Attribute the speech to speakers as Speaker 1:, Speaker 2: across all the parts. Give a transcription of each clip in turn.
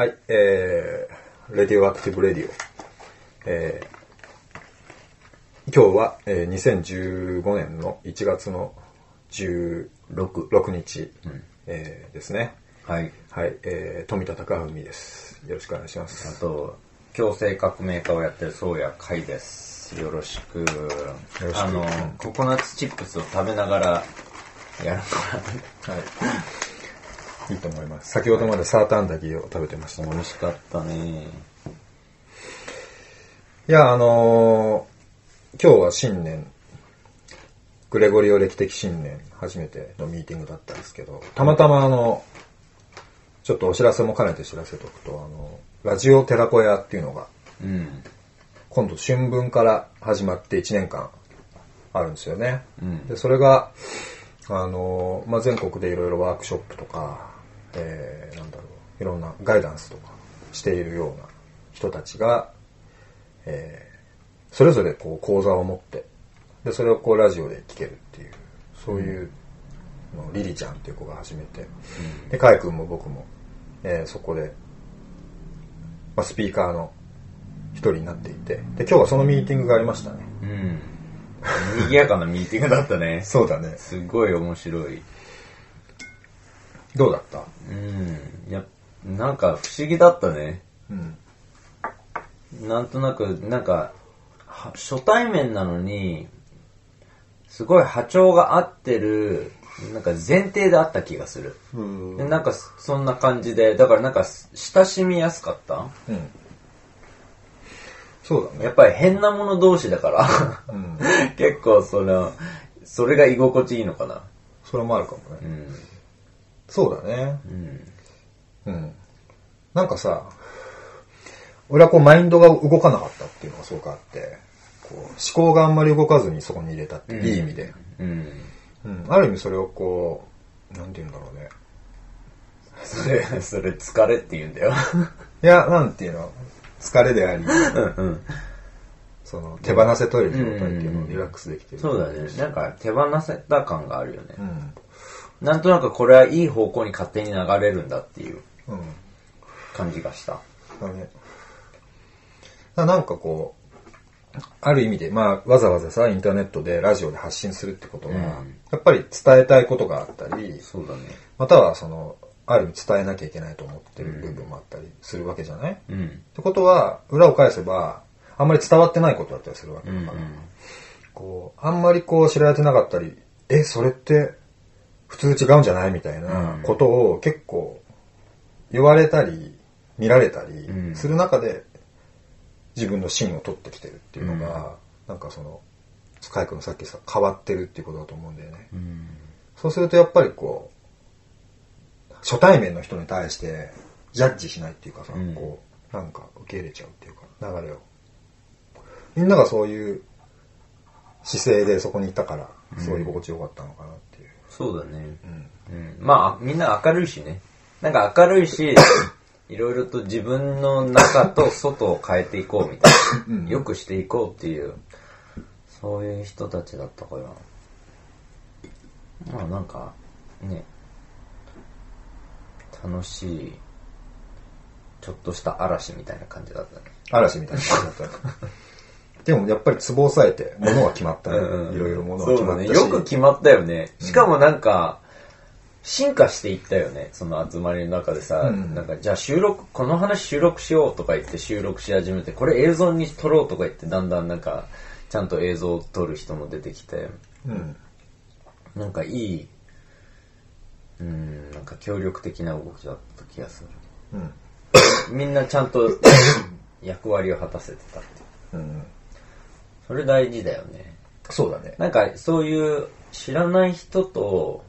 Speaker 1: はい、えー、 Ra dioActive Radio。えー、今日は、えー、2015年の1月の16 6日、えーですね。
Speaker 2: はい。
Speaker 1: はい、えー、富田貴文です。よろしくお願いします。
Speaker 2: あと、共生革命家をやってるソーヤー海です。よろしく。
Speaker 1: ろしく
Speaker 2: あの、ココナッツチップスを食べながらやるか
Speaker 1: はい。いいと思います。先ほどまでサーターアンダギーを食べてました。
Speaker 2: 美味しかったね。
Speaker 1: いや、あのー今日は新年、グレゴリオ歴的新年、初めてのミーティングだったんですけど、たまたまあの、ちょっとお知らせも兼ねて知らせておくと、あの、ラジオ寺子屋っていうのが、
Speaker 2: うん。
Speaker 1: 今度春分から始まって1年間あるんですよね。
Speaker 2: うん
Speaker 1: で、それが、あの、まあ、全国でいろいろワークショップとか、えー、なんだろう、いろんなガイダンスとかしているような人たちが、えーそれぞれこう講座を持って、で、それをこうラジオで聞けるっていう、そういうのをリリちゃんっていう子が始めて、で、カイ君も僕も、えーそこで、まあ、スピーカーの一人になっていて、で、今日はそのミーティングがありましたね。
Speaker 2: うん。賑やかなミーティングだったね。
Speaker 1: そうだね。
Speaker 2: すごい面白い。
Speaker 1: どうだった？
Speaker 2: うん。や、なんか不思議だったね。
Speaker 1: うん。
Speaker 2: なんとなく、なんか、は初対面なのに、すごい波長が合ってる、なんか前提であった気がする。
Speaker 1: うん。
Speaker 2: でなんかそんな感じで、だからなんか親しみやすかった？
Speaker 1: うん。そうだね。
Speaker 2: やっぱり変なもの同士だから、
Speaker 1: うん。
Speaker 2: 結構その、それが居心地いいのかな。
Speaker 1: それもあるかもね。
Speaker 2: うん。
Speaker 1: そうだね。
Speaker 2: うん。
Speaker 1: うん。なんかさ、俺はこうマインドが動かなかったっていうのがすごくあって、こう思考があんまり動かずにそこに入れたって、いい意味で。
Speaker 2: うん。
Speaker 1: うん。ある意味それをこう、なんて言うんだろうね。
Speaker 2: それ、それ疲れって言うんだよ。
Speaker 1: いや、なんていうの、疲れであり、
Speaker 2: うんうん。
Speaker 1: その手放せとれる状態っていうのをリラックスできてる。
Speaker 2: そうだね。なんか手放せた感があるよね。
Speaker 1: うん。
Speaker 2: なんとなくこれはいい方向に勝手に流れるんだっていう
Speaker 1: うん。
Speaker 2: 感じがした。
Speaker 1: だね。だからなんかこう、ある意味で、まあ、わざわざさ、インターネットで、ラジオで発信するってことは、
Speaker 2: うん
Speaker 1: やっぱり伝えたいことがあったり、
Speaker 2: そうだね。
Speaker 1: またはその、ある意味伝えなきゃいけないと思ってる部分もあったりするわけじゃない、っ
Speaker 2: うん。
Speaker 1: てことは、裏を返せば、あんまり伝わってないことだったりするわけ
Speaker 2: うん
Speaker 1: だから、こう、あんまりこう知られてなかったり、え、それって普通違うんじゃないみたいなことを結構言われたり、見られたり
Speaker 2: うん
Speaker 1: する中で、自分の芯を取ってきてるっていうのが、なんかその、スカイ君のさっきさ、変わってるっていうことだと思うんだよね。
Speaker 2: うん。
Speaker 1: そうするとやっぱりこう、初対面の人に対してジャッジしないっていうかさ、
Speaker 2: うん
Speaker 1: こう、なんか受け入れちゃうっていうか、流れを。みんながそういう姿勢でそこにいたから、すごい居心地よかったのかなっ。
Speaker 2: そうだね。
Speaker 1: うん。
Speaker 2: うん。まあ、みんな明るいしね。なんか明るいし、いろいろと自分の中と外を変えていこうみたい
Speaker 1: うん
Speaker 2: な。よくしていこうっていう、そういう人たちだったから。まあなんか、ね、楽しい、ちょっとした嵐みたいな感じだったね。
Speaker 1: 嵐みたいな感じだった。でもやっぱりツボを押さえて、物は決まったね。
Speaker 2: うん
Speaker 1: いろいろ物は決まったし。
Speaker 2: ね。よく決まったよね。しかもなんか、進化していったよね。その集まりの中でさ、
Speaker 1: うん
Speaker 2: なんか、じゃあ収録、この話収録しようとか言って収録し始めて、これ映像に撮ろうとか言って、だんだんなんか、ちゃんと映像を撮る人も出てきて、
Speaker 1: うん。
Speaker 2: なんかいい、うん、なんか協力的な動きだった気がする。
Speaker 1: うん。
Speaker 2: みんなちゃんと役割を果たせてたっていう。
Speaker 1: うん。
Speaker 2: それ大事だよね。
Speaker 1: そうだね。
Speaker 2: なんかそういう知らない人と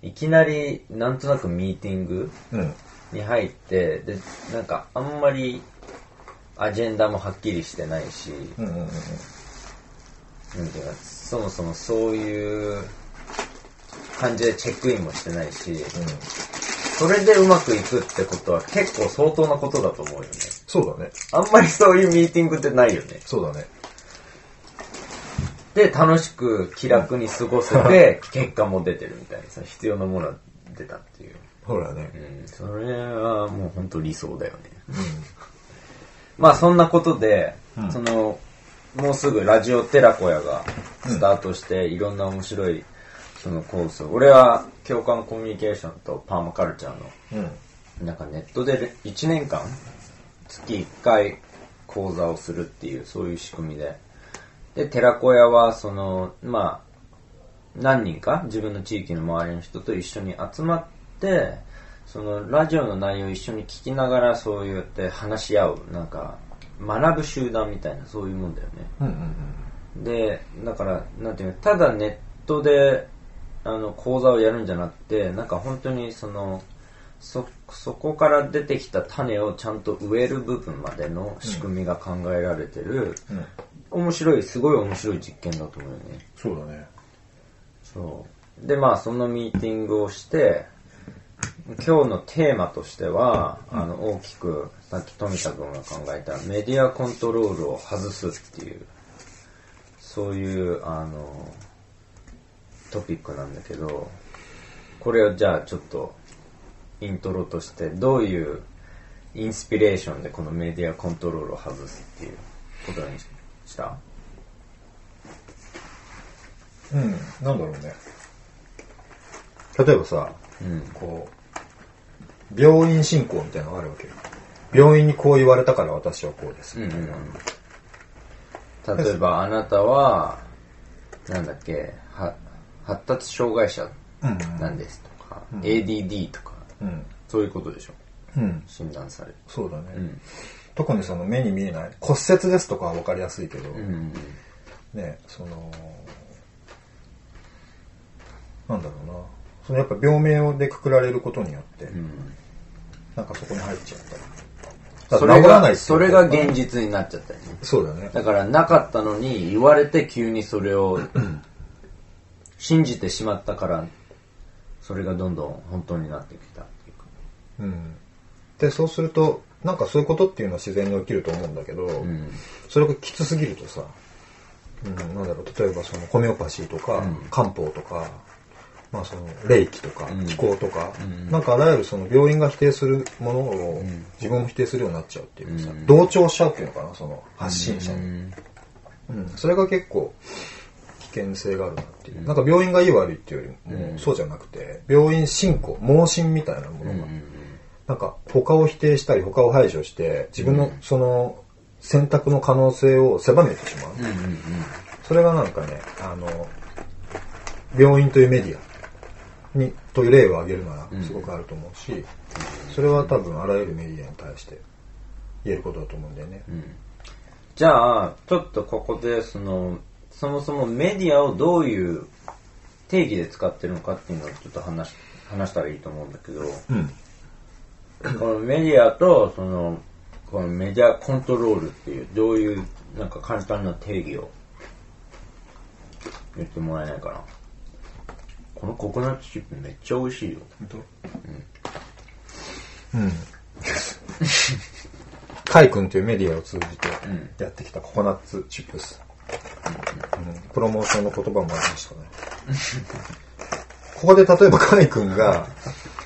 Speaker 2: いきなりなんとなくミーティング
Speaker 1: うん。
Speaker 2: に入って、で、なんかあんまりアジェンダもはっきりしてないし、
Speaker 1: うんうんうんうん。
Speaker 2: なんていうか、そもそもそういう感じでチェックインもしてないし、それでうまくいくってことは結構相当なことだと思うよね。
Speaker 1: そうだね。
Speaker 2: あんまりそういうミーティングってないよね。
Speaker 1: そうだね。
Speaker 2: で、楽しく気楽に過ごせて、結果も出てるみたいなさ、必要なものは出たっていう。
Speaker 1: そうだね。
Speaker 2: うん、それはもう本当理想だよね。まあそんなことで、
Speaker 1: うん
Speaker 2: その、もうすぐラジオテラコヤがスタートして、いろんな面白いそのコースを、俺は共感コミュニケーションとパーマカルチャーの
Speaker 1: うん。うん。
Speaker 2: なんかネットで1年間月1回講座をするっていうそういう仕組みでで寺子屋はそのまあ何人か自分の地域の周りの人と一緒に集まってそのラジオの内容を一緒に聞きながらそうやって話し合うなんか学ぶ集団みたいなそういうもんだよね
Speaker 1: うんうん
Speaker 2: でだからなんていうのただネットであの講座をやるんじゃなくてなんか本当にそのそそこから出てきた種をちゃんと植える部分までの仕組みが考えられてる、
Speaker 1: うん。うん。
Speaker 2: 面白いすごい面白い実験だと思うよね。
Speaker 1: そうだね。
Speaker 2: そう。でまあそのミーティングをして今日のテーマとしては、あの大きくさっき富田君が考えたメディアコントロールを外すっていうそういうあのトピックなんだけどこれをじゃあちょっとイントロとしてどういうインスピレーションでこのメディアコントロールを外すっていうことにした
Speaker 1: うん。なんだろうね。例えばさ、
Speaker 2: うん
Speaker 1: こう、病院進行みたいなのがあるわけよ。病院にこう言われたから私はこうです。
Speaker 2: うんうんうん、例えばあなたはなんだっけは発達障害者
Speaker 1: うん
Speaker 2: なんですとか、ADD とか
Speaker 1: うん。
Speaker 2: そういうことでしょ
Speaker 1: うん。
Speaker 2: 診断される
Speaker 1: そうだね。
Speaker 2: うん
Speaker 1: 特にその目に見えない骨折ですとかは分かりやすいけど、
Speaker 2: うんうん
Speaker 1: ね、その、なんだろうな。そのやっぱ病名でくくられることによって、
Speaker 2: うん
Speaker 1: なんかそこに入っちゃったり。
Speaker 2: それがそれが現実になっちゃったよね
Speaker 1: そうだね。
Speaker 2: だからなかったのに言われて急にそれを 信じてしまったからそれがどんどん本当になってきたっていうか
Speaker 1: うん。で、そうすると、なんかそういうことっていうのは自然に起きると思うんだけど、
Speaker 2: うん
Speaker 1: それがきつすぎるとさ、うん、なんだろう、例えばそのホメオパシーとか、
Speaker 2: うん。
Speaker 1: 漢方とか、まあその霊気とか
Speaker 2: うん。
Speaker 1: 気候とか、
Speaker 2: うん。
Speaker 1: なんかあらゆるその病院が否定するものを
Speaker 2: ん。
Speaker 1: 自分も否定するようになっちゃうっていうかさ、
Speaker 2: うん。
Speaker 1: 同調しちゃうっていうのかな、その発信者に。
Speaker 2: うん。
Speaker 1: うん、それが結構危険性があるなっていう。なんか病院がいい悪いっていうよりも、
Speaker 2: うん。
Speaker 1: そうじゃなくて、病院進行、盲信みたいなものが、
Speaker 2: うん
Speaker 1: なんか他を否定したり他を排除して、自分のその選択の可能性を狭めてしまう。
Speaker 2: うんうんうん
Speaker 1: それがなんかね、あの、病院というメディアに、という例を挙げるなら
Speaker 2: うん
Speaker 1: すごくあると思うし、それは多分あらゆるメディアに対して言えることだと思うんだよね。
Speaker 2: うんじゃあ、ちょっとここで、その、そもそもメディアをどういう定義で使ってるのかっていうのをちょっと話し、話したらいいと思うんだけど、
Speaker 1: うん。
Speaker 2: このメディアと、その、このメディアコントロールっていう、どういう、なんか簡単な定義を言ってもらえないかな。このココナッツチップめっちゃ美味しいよ。
Speaker 1: 本当？うん。カイ君というメディアを通じてやってきたココナッツチップス。うんプロモーションの言葉もありましたね。ここで例えばカイ君が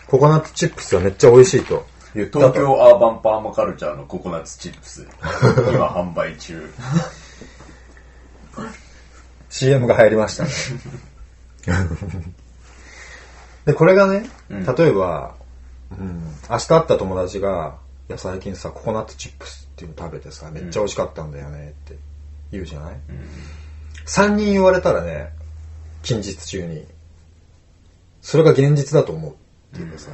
Speaker 1: ココナッツチップスはめっちゃ美味しいと言ったと。
Speaker 2: 東京アーバンパーマカルチャーのココナッツチップス。今販売中。
Speaker 1: CM が入りましたね。で、これがね、
Speaker 2: うん
Speaker 1: 例えば、うん、明日会った友達が、いや、最近さ、ココナッツチップスっていうの食べてさ、めっちゃ美味しかったんだよねって言うじゃない、三 ?3 人言われたらね、近日中に、それが現実だと思うっていうかさ、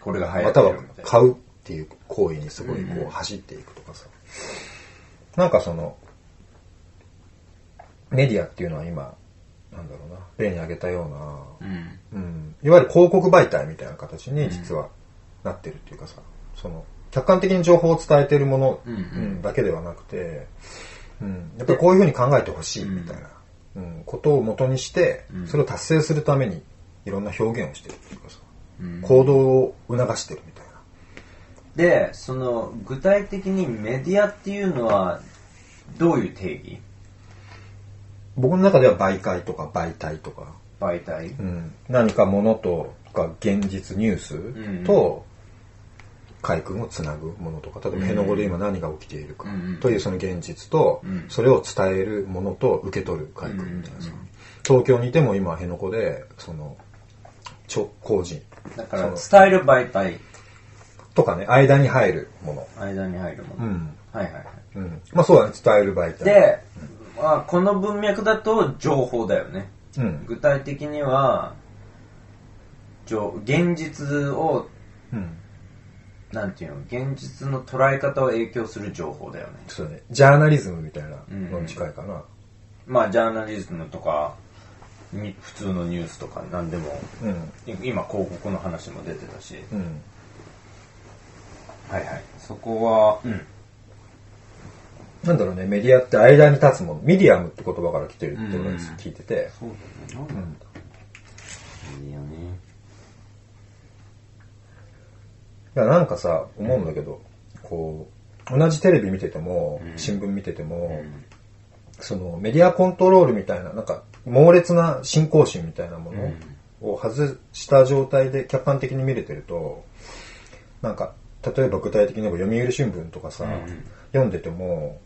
Speaker 2: これが流行
Speaker 1: または
Speaker 2: ってるみたいな。
Speaker 1: 買うっていう行為にすごいこ
Speaker 2: う
Speaker 1: 走っていくとかさ。なんかその、メディアっていうのは今、なんだろうな、例に挙げたような、
Speaker 2: うん。
Speaker 1: うん、いわゆる広告媒体みたいな形に実はなってるっていうかさ、その、客観的に情報を伝えてるもの、
Speaker 2: うんうん
Speaker 1: うんだけではなくて、うん、やっぱりこういうふうに考えてほしいみたいな、うんことを元にして、
Speaker 2: うん
Speaker 1: それを達成するためにいろんな表現をしてるっていうかさ、
Speaker 2: うん
Speaker 1: 行動を促してるみたいな。
Speaker 2: で、その、具体的にメディアっていうのは、どういう定義？
Speaker 1: 僕の中では媒介とか媒体とか、
Speaker 2: 媒体？
Speaker 1: うん、何か物と比か現実ニュースと海君をつなぐものとか。例えば辺野古で今何が起きているか。
Speaker 2: うん
Speaker 1: というその現実と
Speaker 2: うん。
Speaker 1: それを伝えるものと受け取る海君みたいな。さ東京にいても今辺野古でその工事
Speaker 2: だから
Speaker 1: そ
Speaker 2: 伝える媒体。
Speaker 1: とかね間に入るもの。
Speaker 2: 間に入るもの、
Speaker 1: うん、
Speaker 2: はいはいはい。
Speaker 1: うん、まあそうだね伝える媒体。
Speaker 2: で、まあ、この文脈だと情報だよね。
Speaker 1: うん。
Speaker 2: 具体的には情現実を
Speaker 1: うん。
Speaker 2: なんていうの現実の捉え方を影響する情報だよね。
Speaker 1: そうだね。ジャーナリズムみたいなのに近いかな。
Speaker 2: まあジャーナリズムとかに普通のニュースとか何でも。
Speaker 1: うん。
Speaker 2: 今広告の話も出てたし。
Speaker 1: うん。
Speaker 2: はいはい。そこはうん。
Speaker 1: なんだろうねメディアって間に立つものミディアムって言葉から来てるって聞いてて、
Speaker 2: そうだね。なんだいいよね。
Speaker 1: いやなんかさ思うんだけど、こう同じテレビ見てても、
Speaker 2: うん。
Speaker 1: 新聞見てても、
Speaker 2: うん。
Speaker 1: そのメディアコントロールみたいななんか猛烈な信仰心みたいなものを外した状態で客観的に見れてるとなんか例えば具体的に言えば読売新聞とかさ、
Speaker 2: うん。
Speaker 1: 読んでても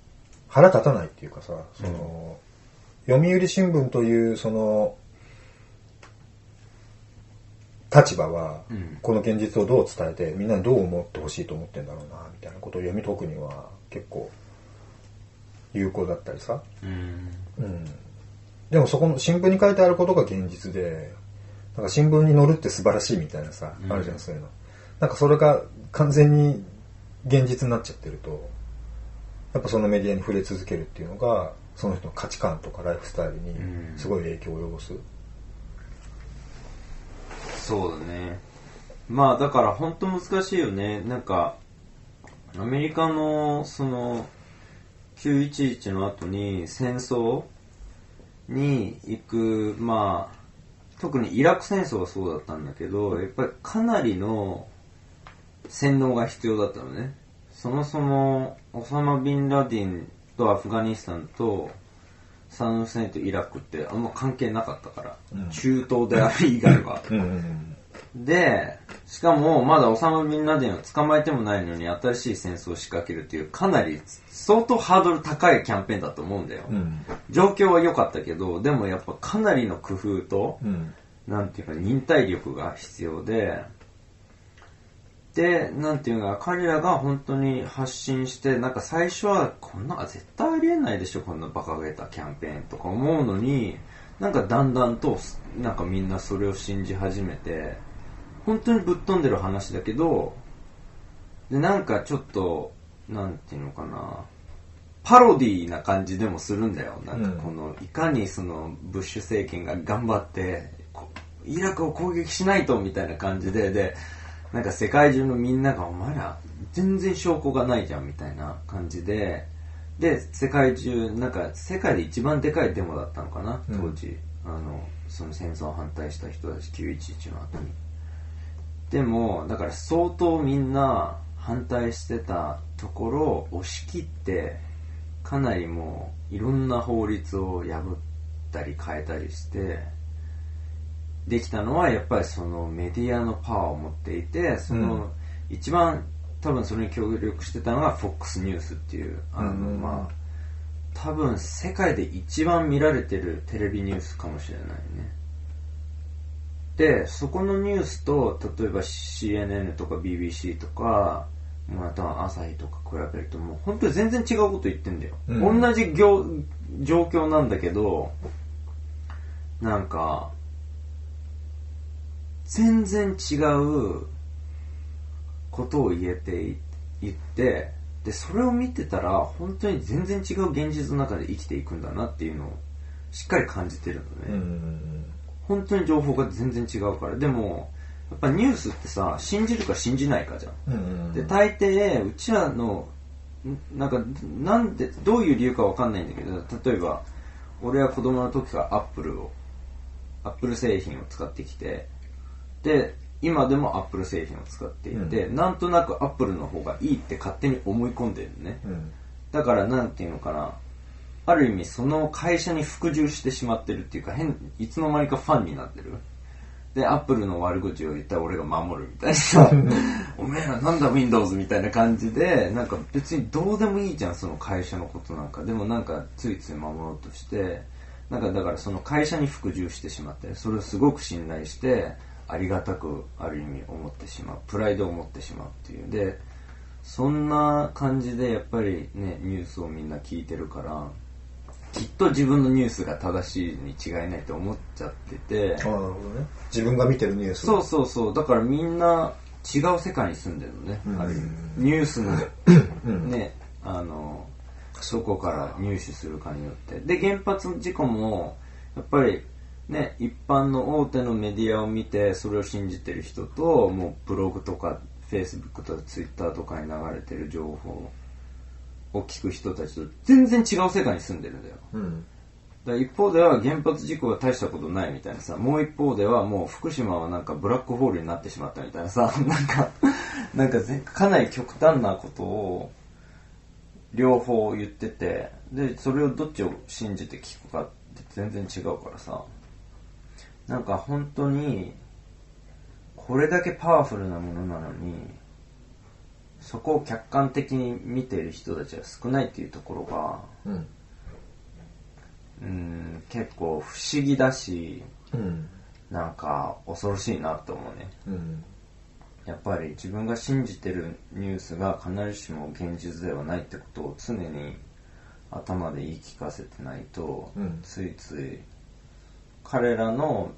Speaker 1: 腹立たないっていうかさその、読売新聞というその立場は、
Speaker 2: うん。
Speaker 1: この現実をどう伝えてみんなにどう思ってほしいと思ってんだろうなみたいなことを読み解くには結構有効だったりさ、
Speaker 2: うん。
Speaker 1: うん、でもそこの新聞に書いてあることが現実でなんか新聞に載るって素晴らしいみたいなさ、
Speaker 2: うん。
Speaker 1: あるじゃんそういうの。なんかそれが完全に現実になっちゃってるとやっぱそのメディアに触れ続けるっていうのがその人の価値観とかライフスタイルにすごい影響を及ぼす、
Speaker 2: そうだね。まあだから本当難しいよね。なんかアメリカのその911の後に戦争に行くまあ特にイラク戦争はそうだったんだけどやっぱりかなりの洗脳が必要だったのね。そもそもオサマ・ビンラディンとアフガニスタンとサダム・フセインとイラクってあんま関係なかったから、
Speaker 1: うん。
Speaker 2: 中東である以外は。
Speaker 1: うんうん
Speaker 2: で、しかもまだオサマ・ビンラデンを捕まえてもないのに新しい戦争を仕掛けるっていうかなり相当ハードル高いキャンペーンだと思うんだよ。
Speaker 1: うん
Speaker 2: 状況は良かったけど、でもやっぱかなりの工夫と、
Speaker 1: うん。
Speaker 2: なんていうか忍耐力が必要で、で、なんていうか、彼らが本当に発信して、なんか最初はこんなの絶対ありえないでしょ、こんな馬鹿げたキャンペーンとか思うのに、なんかだんだんと、なんかみんなそれを信じ始めて、本当にぶっ飛んでる話だけど、で、なんかちょっと、なんていうのかな、パロディーな感じでもするんだよ。なんかこの、いかにその、ブッシュ政権が頑張って、こイラクを攻撃しないと、みたいな感じで、で、なんか世界中のみんなが、お前ら、全然証拠がないじゃん、みたいな感じで、で、世界中、なんか、世界で一番でかいデモだったのかな、当時。あの、その戦争を反対した人たち、911の後に。でも、だから相当みんな反対してたところを押し切って、かなりもういろんな法律を破ったり変えたりして、できたのはやっぱりそのメディアのパワーを持っていて、その一番多分それに協力してたのが FOX ニュースっていう、あの、
Speaker 1: うん
Speaker 2: まあ、多分世界で一番見られてるテレビニュースかもしれないね。で、そこのニュースと、例えば CNN とか BBC とか、また朝日とか比べると、もう本当に全然違うこと言ってんだよ。
Speaker 1: うん
Speaker 2: 同じ業状況なんだけど、なんか、全然違うことを言えてい言って、で、それを見てたら、本当に全然違う現実の中で生きていくんだなっていうのを、しっかり感じてるのね。
Speaker 1: うんうん
Speaker 2: 本当に情報が全然違うから。でも、やっぱニュースってさ、信じるか信じないかじゃん。
Speaker 1: うんうん
Speaker 2: で、大抵、うちらの、んなんか、なんで、どういう理由かわかんないんだけど、例えば、俺は子供の時からアップルを、アップル製品を使ってきて、で、今でもアップル製品を使っていて、なんとなくアップルの方がいいって勝手に思い込んでるのね。
Speaker 1: うん
Speaker 2: だから、なんていうのかな。ある意味、その会社に服従してしまってるっていうか、変、いつの間にかファンになってる。で、アップルの悪口を言ったら俺が守るみたいなさ、おめえらなんだ Windows みたいな感じで、なんか別にどうでもいいじゃん、その会社のことなんか。でもなんかついつい守ろうとして、なんかだからその会社に服従してしまって、それをすごく信頼して、ありがたくある意味思ってしまう。プライドを持ってしまうっていう。で、そんな感じでやっぱりね、ニュースをみんな聞いてるから、きっと自分のニュースが正しいに違いないと思っちゃってて、
Speaker 1: ああ、なるほどね。自分が見てるニュース
Speaker 2: そうそうそう。だからみんな違う世界に住んでるのね。
Speaker 1: うん
Speaker 2: ある意味。ニュースの、
Speaker 1: うん
Speaker 2: ね、あの、そこから入手するかによって。で、原発事故も、やっぱり、ね、一般の大手のメディアを見て、それを信じてる人と、もうブログとか、フェイスブックとかツイッターとかに流れてる情報を聞く人たちと全然違う世界に住んでるんだよ。
Speaker 1: うん。
Speaker 2: だ一方では原発事故が大したことないみたいなさ、もう一方ではもう福島はなんかブラックホールになってしまったみたいなさ、なんか、なんかぜかなり極端なことを両方言ってて、で、それをどっちを信じて聞くかって全然違うからさ、なんか本当に、これだけパワフルなものなのに、そこを客観的に見ている人たちが少ないっていうところが、
Speaker 1: うん。
Speaker 2: うん、結構不思議だし、
Speaker 1: うん。
Speaker 2: なんか恐ろしいなと思うね。
Speaker 1: うん。
Speaker 2: やっぱり自分が信じてるニュースが必ずしも現実ではないってことを常に頭で言い聞かせてないと、
Speaker 1: うん
Speaker 2: ついつい彼らの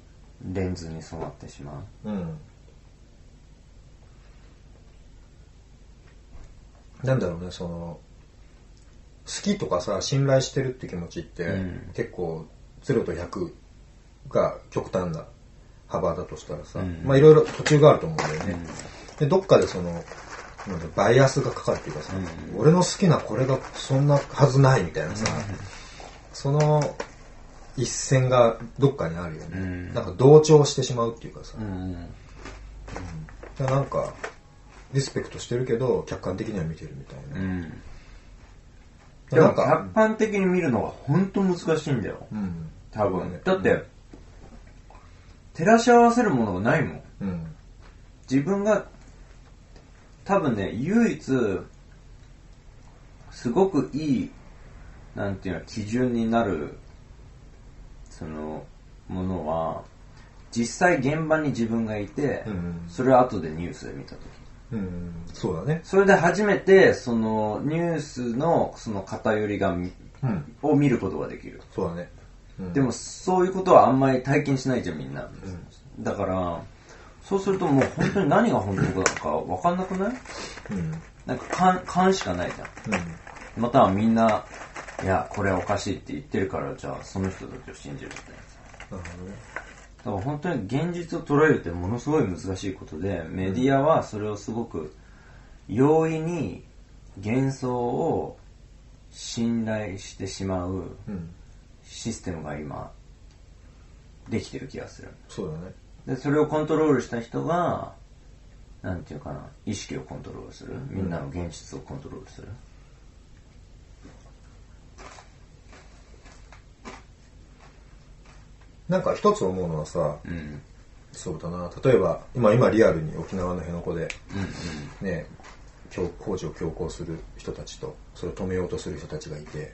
Speaker 2: レンズに染まってしまう。
Speaker 1: うん。なんだろうね、その、好きとかさ、信頼してるって気持ちって、
Speaker 2: うん。
Speaker 1: 結構、0と100が極端な幅だとしたらさ、
Speaker 2: うん。
Speaker 1: まあいろいろ途中があると思うんだよね。
Speaker 2: うん。
Speaker 1: で、どっかでその、バイアスがかかるっていうかさ、
Speaker 2: うん。
Speaker 1: 俺の好きなこれがそんなはずないみたいなさ、その一線がどっかにあるよね。
Speaker 2: うん。
Speaker 1: なんか同調してしまうっていうかさ、
Speaker 2: うん。
Speaker 1: でなんか、リスペクトしてるけど、客観的には見てるみたいな。
Speaker 2: うん。でも客、観的に見るのが本当難しいんだよ。
Speaker 1: うん。
Speaker 2: 多分。
Speaker 1: ね
Speaker 2: だって、照らし合わせるものがないもん。
Speaker 1: うん。
Speaker 2: 自分が多分ね唯一すごくいいなんていうの基準になるそのものは実際現場に自分がいて、
Speaker 1: うん
Speaker 2: それを後でニュースで見た時
Speaker 1: うん。そうだね。
Speaker 2: それで初めてそのニュースのその偏りがみ
Speaker 1: うん。
Speaker 2: を見ることができる
Speaker 1: そうだね。うん
Speaker 2: でも、そういうことはあんまり体験しないじゃんみんな、だからそうするともう本当に何が本当なのか分かんなくない？
Speaker 1: うん。
Speaker 2: なんか勘勘しかないじゃん
Speaker 1: うん。
Speaker 2: またはみんないやこれはおかしいって言ってるからじゃあその人たちを信じるみたいなさ
Speaker 1: なるほどね。
Speaker 2: だから本当に現実を捉えるってものすごい難しいことでメディアはそれをすごく容易に幻想を信頼してしまう
Speaker 1: うん。
Speaker 2: システムが今できてる気がする
Speaker 1: そうだね。
Speaker 2: でそれをコントロールした人がなんていうかな意識をコントロールするみんなの現実をコントロールする、
Speaker 1: なんか一つ思うのはさ、
Speaker 2: うん、
Speaker 1: そうだな、例えば、今、今リアルに沖縄の辺野古で、
Speaker 2: うん
Speaker 1: ね、強工事を強行する人たちと、それを止めようとする人たちがいて、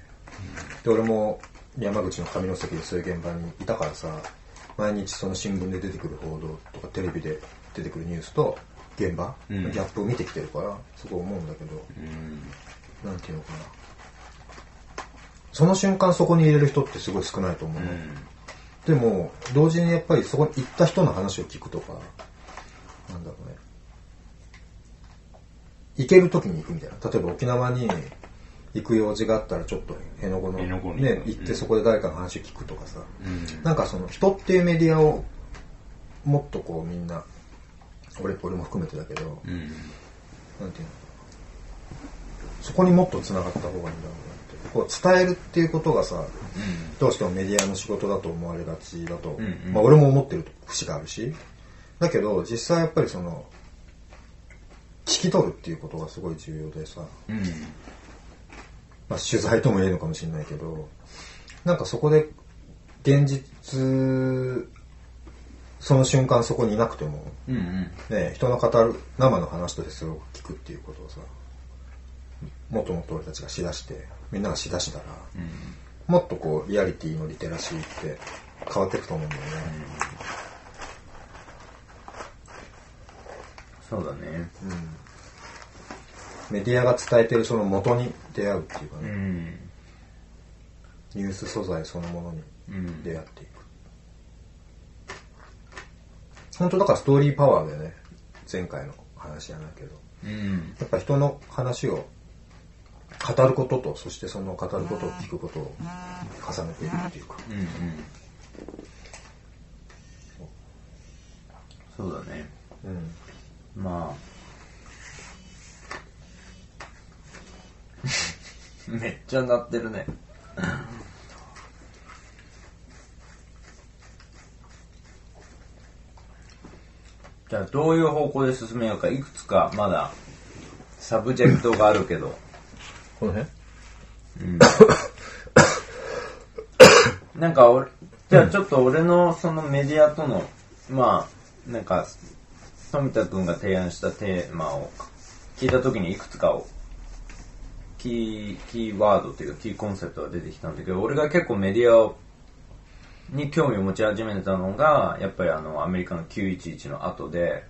Speaker 1: で、俺も山口の上関でそういう現場にいたからさ、毎日その新聞で出てくる報道とかテレビで出てくるニュースと現場、
Speaker 2: うん。
Speaker 1: ギャップを見てきてるから、すごい思うんだけど、
Speaker 2: うん。
Speaker 1: なんていうのかな。その瞬間そこに入れる人ってすごい少ないと思うの。でも、同時にやっぱりそこに行った人の話を聞くとか、なんだろうね。行ける時に行くみたいな。例えば沖縄に行く用事があったらちょっと辺野古のね
Speaker 2: 行
Speaker 1: ってそこで誰かの話を聞くとかさ。
Speaker 2: うん
Speaker 1: なんかその人っていうメディアをもっとこうみんな、俺、俺も含めてだけど、
Speaker 2: うん
Speaker 1: なんていうのそこにもっと繋がった方がいいんだろうなって。こう伝えるっていうことがさ、どうしてもメディアの仕事だと思われがちだと、まあ俺も思ってる節があるし、だけど実際やっぱりその、聞き取るっていうことがすごい重要でさ、
Speaker 2: うん。
Speaker 1: まあ取材とも言えるのかもしれないけど、なんかそこで現実その瞬間そこにいなくても、
Speaker 2: うんうん。
Speaker 1: ね、人の語る生の話としてそれを聞くっていうことをさもっともっと俺たちがしだしてみんながしだしたら、もっとこうリアリティのリテラシーって変わっていくと思うんだよね、
Speaker 2: そうだね。
Speaker 1: メディアが伝えてるその元に出会うっていうかね、
Speaker 2: うん。
Speaker 1: ニュース素材そのものに
Speaker 2: うん。
Speaker 1: 出会っていく、本当だからストーリーパワーだよね前回の話じゃないけど
Speaker 2: うん。
Speaker 1: やっぱ人の話を語ることとそしてその語ることを聞くことを重ねていくっていうか
Speaker 2: うんうん。そうだね。
Speaker 1: うん
Speaker 2: まあ。めっちゃ鳴ってるね。じゃあどういう方向で進めようかいくつかまだ subject があるけど、
Speaker 1: この辺？
Speaker 2: うん、なんか俺じゃあちょっと俺のそのメディアとのまあなんか富田君が提案したテーマを聞いた時にいくつかをキーキーワードというかキーコンセプトが出てきたんだけど俺が結構メディアをに興味を持ち始めたのがやっぱりあのアメリカの911の後で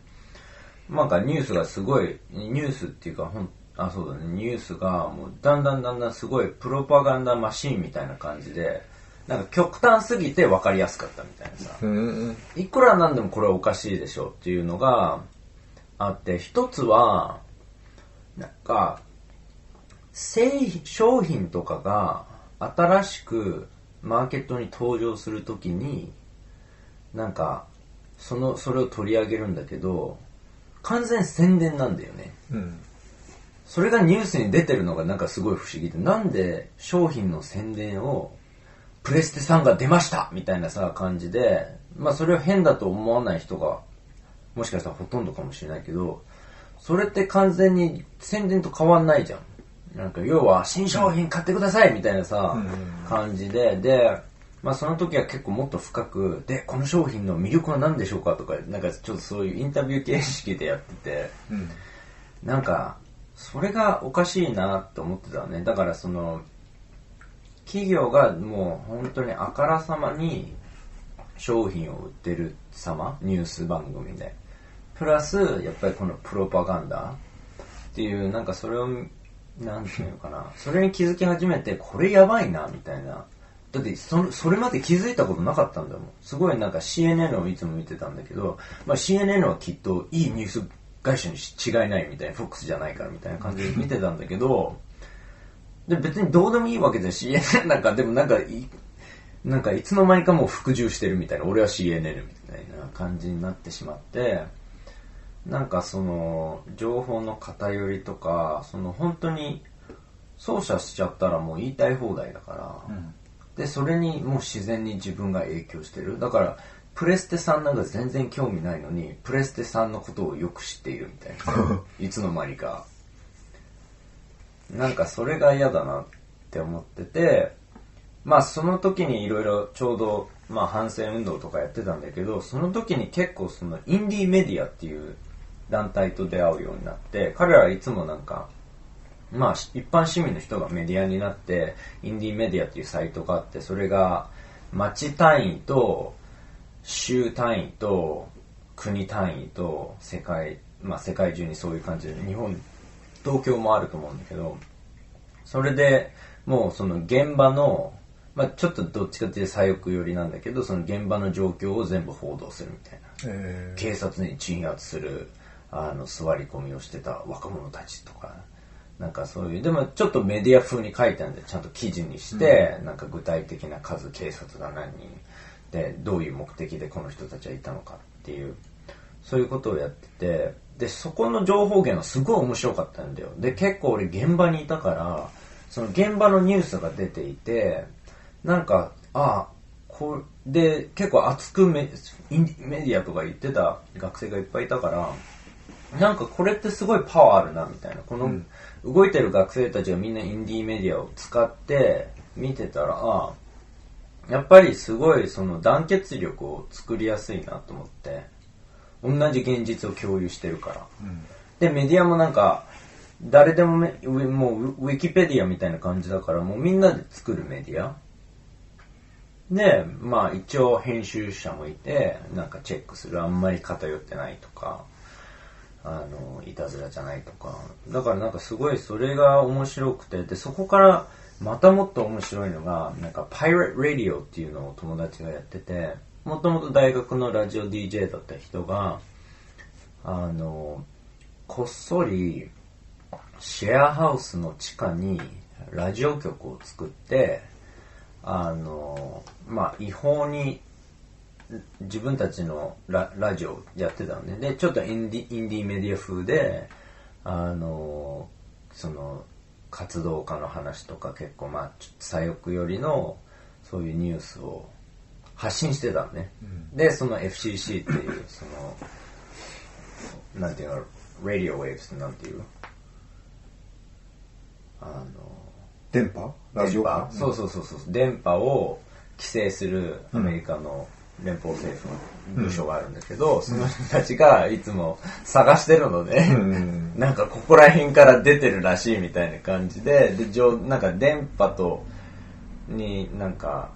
Speaker 2: なんかニュースがすごいニュースっていうかほんあそうだね。ニュースがもうだんだんだんだんすごいプロパガンダマシーンみたいな感じでなんか極端すぎて分かりやすかったみたいなさ。
Speaker 1: うん
Speaker 2: いくらなんでもこれはおかしいでしょっていうのがあって、一つは、なんか、製商品とかが新しくマーケットに登場するときに、なんか、その、それを取り上げるんだけど、完全宣伝なんだよね。
Speaker 1: うん
Speaker 2: それがニュースに出てるのがなんかすごい不思議で、なんで商品の宣伝をプレステ3が出ましたみたいなさ感じで、まあそれを変だと思わない人がもしかしたらほとんどかもしれないけど、それって完全に宣伝と変わんないじゃん。なんか要は新商品買ってくださいみたいなさ、感じで、で、まあその時は結構もっと深く、で、この商品の魅力は何でしょうかとか、なんかちょっとそういうインタビュー形式でやってて、
Speaker 1: うん
Speaker 2: なんか、それがおかしいなって思ってたね。だからその、企業がもう本当にあからさまに商品を売ってる様、ニュース番組で。プラス、やっぱりこのプロパガンダっていう、なんかそれを、なんていうのかな、それに気づき始めて、これやばいな、みたいな。だってそ、それまで気づいたことなかったんだもん。すごいなんか CNN をいつも見てたんだけど、まあ CNN はきっといいニュース会社に違いないみたいな、FOX じゃないからみたいな感じで見てたんだけど、で別にどうでもいいわけで CNN なんか、でもなんかい、なんかいつの間にかもう服従してるみたいな、俺は CNN みたいな感じになってしまって、なんかその、情報の偏りとか、その本当に、操作しちゃったらもう言いたい放題だから、で、それにもう自然に自分が影響してる。だから、プレステさんなんか全然興味ないのに、プレステさんのことをよく知っているみたいな。いつの間にか。なんかそれが嫌だなって思ってて、まあその時にいろいろちょうど、まあ反戦運動とかやってたんだけど、その時に結構そのインディーメディアっていう団体と出会うようになって、彼らはいつもなんか、まあ一般市民の人がメディアになって、インディーメディアっていうサイトがあって、それが町単位と州単位と国単位と世界、まあ世界中にそういう感じで、日本、東京もあると思うんだけど、それでもうその現場の、まあちょっとどっちかっていうと左翼寄りなんだけど、その現場の状況を全部報道するみたいな。
Speaker 1: え
Speaker 2: 警察に鎮圧するあの座り込みをしてた若者たちとかなんかそういうでもちょっとメディア風に書いてあるんでちゃんと記事にして、なんか具体的な数警察が何人でどういう目的でこの人たちはいたのかっていう。そういうことをやっててでそこの情報源はすごい面白かったんだよ。で結構俺現場にいたからその現場のニュースが出ていてなんかあこれで結構熱くメインメディアとか言ってた学生がいっぱいいたからなんかこれってすごいパワーあるなみたいな。この動いてる学生たちがみんなインディーメディアを使って見てたらあやっぱりすごいその団結力を作りやすいなと思って、同じ現実を共有してるから。で、メディアもなんか、誰でももうウィキペディアみたいな感じだから、もうみんなで作るメディア。で、まあ一応編集者もいて、なんかチェックする。あんまり偏ってないとか、あの、いたずらじゃないとか。だからなんかすごいそれが面白くて、で、そこからまたもっと面白いのが、なんかパイレット・ラディオっていうのを友達がやってて、もともと大学のラジオ DJ だった人が、あの、こっそりシェアハウスの地下にラジオ局を作って、あの、まあ、違法に自分たちのララジオやってたのね。で、ちょっとインディインディメディア風で、あの、その、活動家の話とか結構まあ、左翼寄りの、そういうニュースを発信してたのね。で、その FCC っていう、その、なんていうの、ラディオウェーブスってなんていう？あの、
Speaker 1: 電波？ラジオ？
Speaker 2: 電波そうそうそうそう。電波を規制するアメリカの連邦政府の部署があるんだけど、その人たちがいつも探してるので、
Speaker 1: ん。
Speaker 2: なんかここら辺から出てるらしいみたいな感じでで上なんか電波とになんか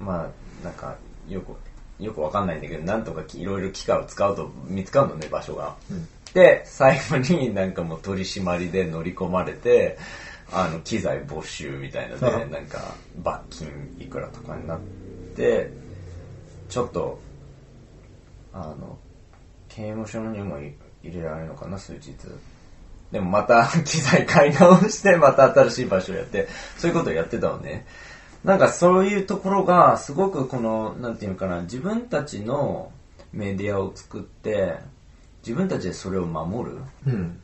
Speaker 2: まあなんかよくよくわかんないんだけどなんとかいろいろ機械を使うと見つかるのね場所が。で最後になんかもう取り締まりで乗り込まれてあの機材没収みたいな
Speaker 1: あ
Speaker 2: ねなんか罰金いくらとかになってちょっとあの刑務所にも入れられるのかな数日。でもまた 機材買い直してまた新しい場所をやってそういうことをやってたのね。なんかそういうところがすごくこのなんていうのかな自分たちのメディアを作って自分たちでそれを守る。
Speaker 1: うん。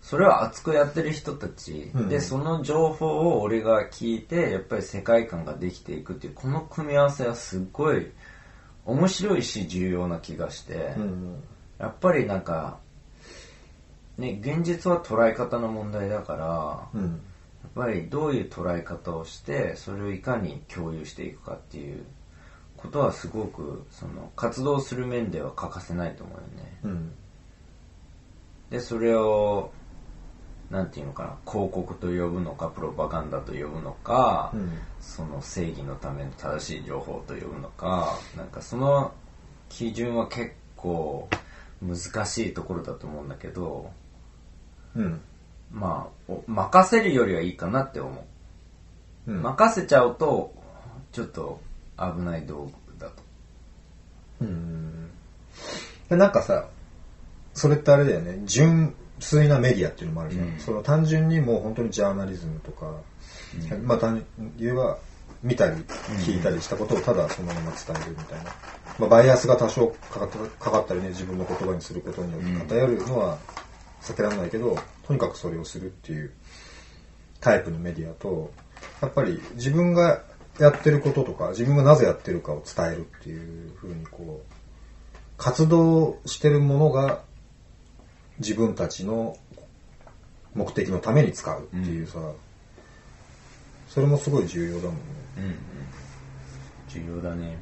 Speaker 2: それを熱くやってる人たち、
Speaker 1: うん。
Speaker 2: でその情報を俺が聞いてやっぱり世界観ができていくっていうこの組み合わせはすっごい面白いし重要な気がして、
Speaker 1: うん。
Speaker 2: やっぱりなんかね現実は捉え方の問題だから、
Speaker 1: うん。
Speaker 2: やっぱりどういう捉え方をしてそれをいかに共有していくかっていうことはすごくその活動する面では欠かせないと思うよね。
Speaker 1: うん。
Speaker 2: でそれをなんていうのかな広告と呼ぶのかプロパガンダと呼ぶのか、
Speaker 1: うん
Speaker 2: その正義のための正しい情報と呼ぶのかなんかその基準は結構難しいところだと思うんだけど
Speaker 1: うん。
Speaker 2: まあお任せるよりはいいかなって思う、
Speaker 1: うん。
Speaker 2: 任せちゃうとちょっと危ない道具だと
Speaker 1: うん。でなんかさ、それってあれだよね、純粋なメディアっていうのもあるじゃん。
Speaker 2: うん
Speaker 1: その単純にもう本当にジャーナリズムとか、まあ単純は見たり聞いたりしたことをただそのまま伝えるみたいな。まあバイアスが多少かかったかかったりね、自分の言葉にすることによって偏るのは避けられないけど、とにかくそれをするっていうタイプのメディアと、やっぱり自分がやってることとか、自分がなぜやってるかを伝えるっていうふうにこう、活動してるものが自分たちの目的のために使うっていうさ、それもすごい重要だもんね。
Speaker 2: うんうん。重要だね。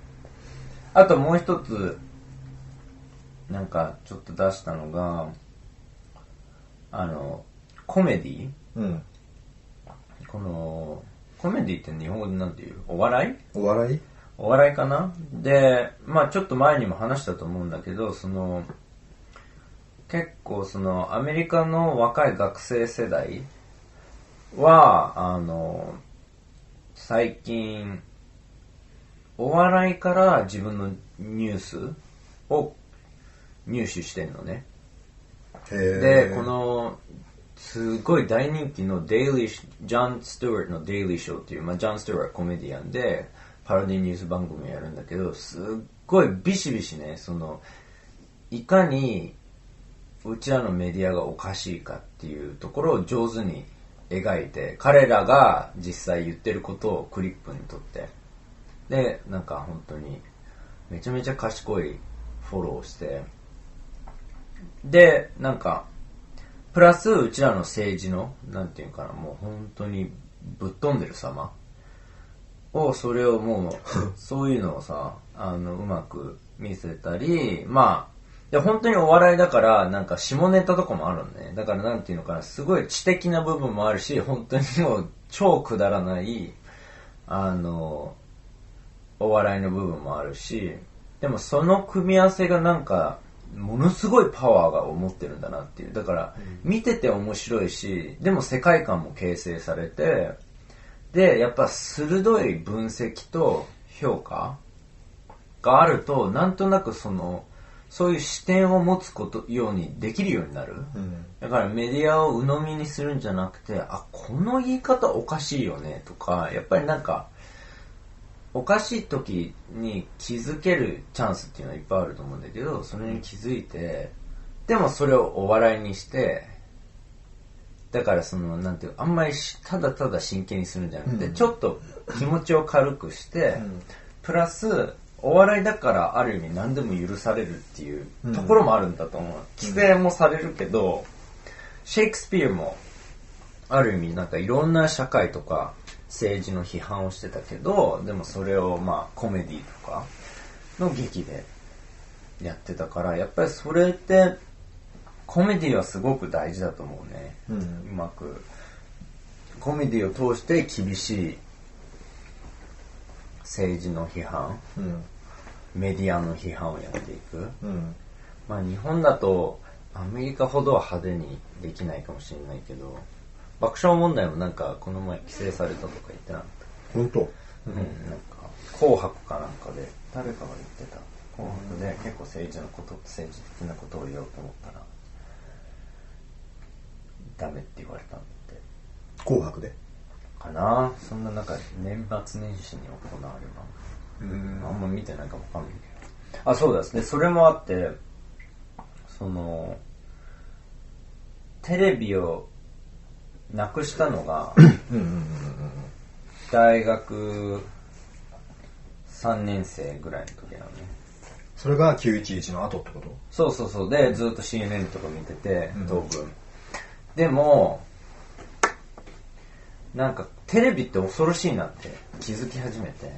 Speaker 2: あともう一つなんかちょっと出したのがあのコメディ
Speaker 1: うん。
Speaker 2: このコメディって日本語でなんていう？お笑い？
Speaker 1: お笑い？
Speaker 2: お笑いかな？でまあちょっと前にも話したと思うんだけどその結構そのアメリカの若い学生世代はあの最近お笑いから自分のニュースを入手してんのね。でこ、のすごい大人気のデイリージョン・スチュワートの「デイリー・ショー」っていう、まあ、ジョン・スチュワートはコメディアンでパロディニュース番組をやるんだけどすっごいビシビシね。そのいかにうちらのメディアがおかしいかっていうところを上手に描いて彼らが実際言ってることをクリップにとって。でなんか本当にめちゃめちゃ賢いフォローして。でなんかプラスうちらの政治のなんていうかなもう本当にぶっ飛んでる様。を、それをもう、そういうのをさ、あの、うまく見せたり、まああ、で本当にお笑いだから、なんか下ネタとかもあるんね。だからなんていうのかな、すごい知的な部分もあるし、本当にもう超くだらない、あの、お笑いの部分もあるし、でもその組み合わせがなんか、ものすごいパワーが持ってるんだなっていう。だから、見てて面白いし、でも世界観も形成されて、で、やっぱ鋭い分析と評価があると、なんとなくその、そういう視点を持つことようにできるようになる？
Speaker 1: うん。
Speaker 2: だからメディアを鵜呑みにするんじゃなくて、あ、この言い方おかしいよねとか、やっぱりなんか、おかしい時に気づけるチャンスっていうのはいっぱいあると思うんだけど、それに気づいて、でもそれをお笑いにして、だからその、なんていう、あんまりしただただ真剣にするんじゃなくて、
Speaker 1: うん
Speaker 2: ちょっと気持ちを軽くして、
Speaker 1: ん
Speaker 2: プラス、お笑いだからある意味何でも許されるっていうところもあるんだと思う。規制もされるけど、シェイクスピアもある意味なんかいろんな社会とか政治の批判をしてたけど、でもそれをまあコメディとかの劇でやってたから、やっぱりそれってコメディはすごく大事だと思うね。
Speaker 1: うん
Speaker 2: うまく。コメディを通して厳しい政治の批判、
Speaker 1: うん。
Speaker 2: メディアの批判をやっていく。
Speaker 1: うん。
Speaker 2: まあ日本だとアメリカほどは派手にできないかもしれないけど、爆笑問題もなんかこの前規制されたとか言ってなかっ
Speaker 1: 本当？
Speaker 2: た。うん、なんか紅白かなんかで誰かが言ってた。紅白で結構政治のこと、政治的なことを言おうと思ったら、ダメって言われたんだって。
Speaker 1: 紅白で？
Speaker 2: かなそんな中年末年始に行われる
Speaker 1: うん
Speaker 2: あんま見てないかもわかんないけど。あそうですねそれもあってそのテレビをなくしたのが
Speaker 1: うんうんうん
Speaker 2: 大学3年生ぐらいの時なのね。
Speaker 1: それが911の後ってこと？
Speaker 2: そうそうそう。でずっと CNN とか見てて
Speaker 1: うん。
Speaker 2: 当分、でもなんかテレビって恐ろしいなって気づき始めて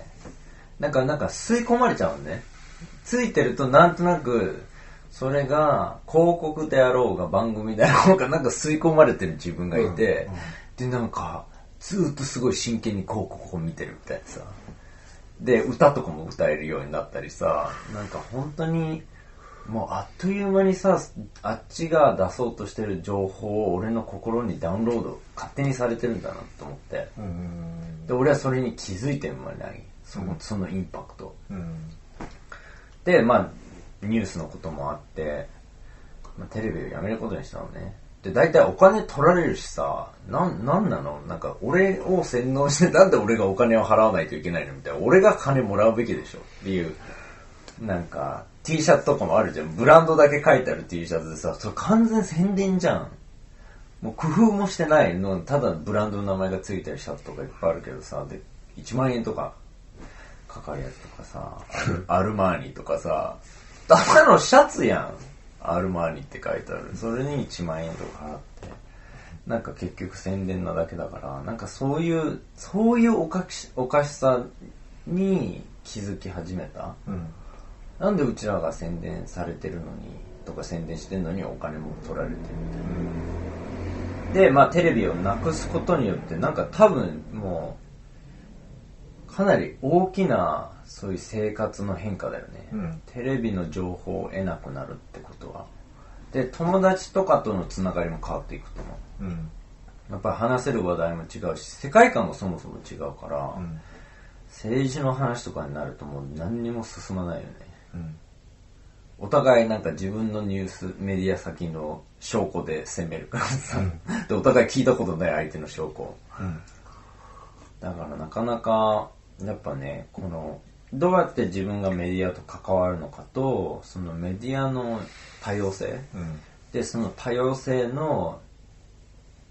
Speaker 2: なんかなんか吸い込まれちゃうんね。ついてるとなんとなくそれが広告であろうが番組であろうがなんか吸い込まれてる自分がいて、でなんかずっとすごい真剣に広告を見てるみたいなさ。で歌とかも歌えるようになったりさなんか本当にもうあっという間にさあっちが出そうとしてる情報を俺の心にダウンロード勝手にされてるんだなと思って。
Speaker 1: うん
Speaker 2: で俺はそれに気づいてもないその,、そのインパクト。
Speaker 1: うん。
Speaker 2: でまあニュースのこともあって、まあ、テレビをやめることにしたのね。で大体お金取られるしさなんなんなの？なんか俺を洗脳して なんで俺がお金を払わないといけないのみたいな。俺が金もらうべきでしょ。っていう。なんか T シャツとかもあるじゃん。ブランドだけ書いてある T シャツでさそれ完全宣伝じゃん。もう工夫もしてないの。ただブランドの名前が付いてるシャツとかいっぱいあるけどさで1万円とかかかるやつとかさアルマーニとかさただのシャツやん。アルマーニって書いてある。それに1万円とか払って。なんか結局宣伝なだけだからなんかそういうそういうおかしおかしさに気づき始めた。
Speaker 1: うん。
Speaker 2: なんでうちらが宣伝されてるのにとか宣伝してるのにお金も取られてるみたいな。でまあテレビをなくすことによってなんか多分もうかなり大きなそういう生活の変化だよね、
Speaker 1: うん。
Speaker 2: テレビの情報を得なくなるってことは。で友達とかとのつながりも変わっていくと思う。
Speaker 1: うん。
Speaker 2: やっぱり話せる話題も違うし世界観もそもそも違うから、
Speaker 1: うん。
Speaker 2: 政治の話とかになるともう何にも進まないよね。
Speaker 1: うん。
Speaker 2: お互いなんか自分のニュースメディア先の証拠で攻めるからさ、でお互い聞いたことない相手の証拠。
Speaker 1: うん。
Speaker 2: だからなかなかやっぱねこのどうやって自分がメディアと関わるのかとそのメディアの多様性。
Speaker 1: うん。
Speaker 2: でその多様性の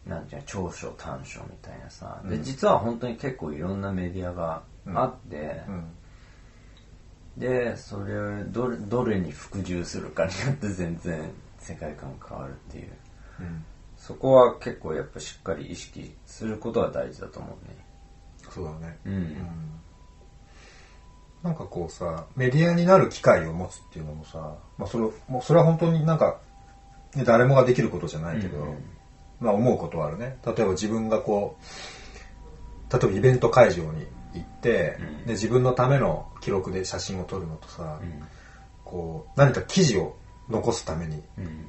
Speaker 2: なんていうの長所短所みたいなさ。で
Speaker 1: うん。
Speaker 2: 実は本当に結構いろんなメディアがあって、
Speaker 1: うん。
Speaker 2: でそれをどれどれに服従するかによって全然世界観変わるっていう。
Speaker 1: うん。
Speaker 2: そこは結構やっぱしっかり意識することは大事だと思うね。
Speaker 1: そうだね。
Speaker 2: うん、
Speaker 1: なんかこうさ、メディアになる機会を持つっていうのもさ、まあそれ、もうそれは本当になんか、ね誰もができることじゃないけど、
Speaker 2: うんうん
Speaker 1: まあ思うことはあるね。例えば自分がこう、例えばイベント会場に行って、
Speaker 2: うん。
Speaker 1: で自分のための記録で写真を撮るのとさ、
Speaker 2: うん。
Speaker 1: こう、何か記事を残すために
Speaker 2: うん。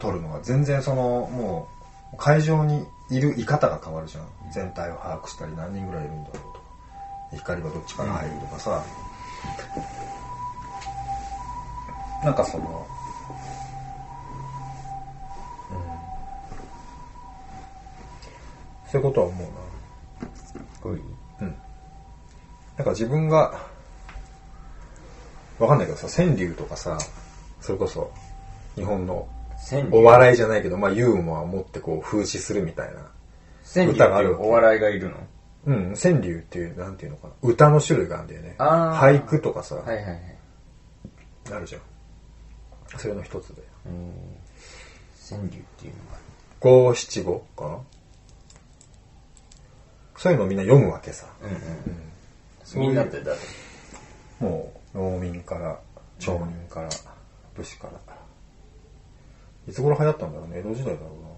Speaker 1: 撮るのが全然その、もう、会場にいる居方が変わるじゃん。全体を把握したり何人ぐらいいるんだろう光がどっちから入るとかさ、なんかその、うん。そういうことは思うな。
Speaker 2: こう
Speaker 1: ん。なんか自分が、わかんないけどさ、川柳とかさ、それこそ、日本のお笑いじゃないけど、まあユーモアを持ってこう風刺するみたいな。
Speaker 2: 川柳
Speaker 1: 歌がある
Speaker 2: ってお笑いがいるの？
Speaker 1: うん、川柳っていう、なんていうのかな。歌の種類があるんだよね。俳句とかさ、
Speaker 2: はいはいはい。
Speaker 1: あるじゃん。それの一つで。
Speaker 2: うん川柳っていうのが
Speaker 1: 五七五かなそういうのをみんな読むわけさ。
Speaker 2: うんうん
Speaker 1: そういう
Speaker 2: みんなって誰？
Speaker 1: もう、農民から、町人から、武士から。いつ頃流行ったんだろうね。江戸時代だろうな。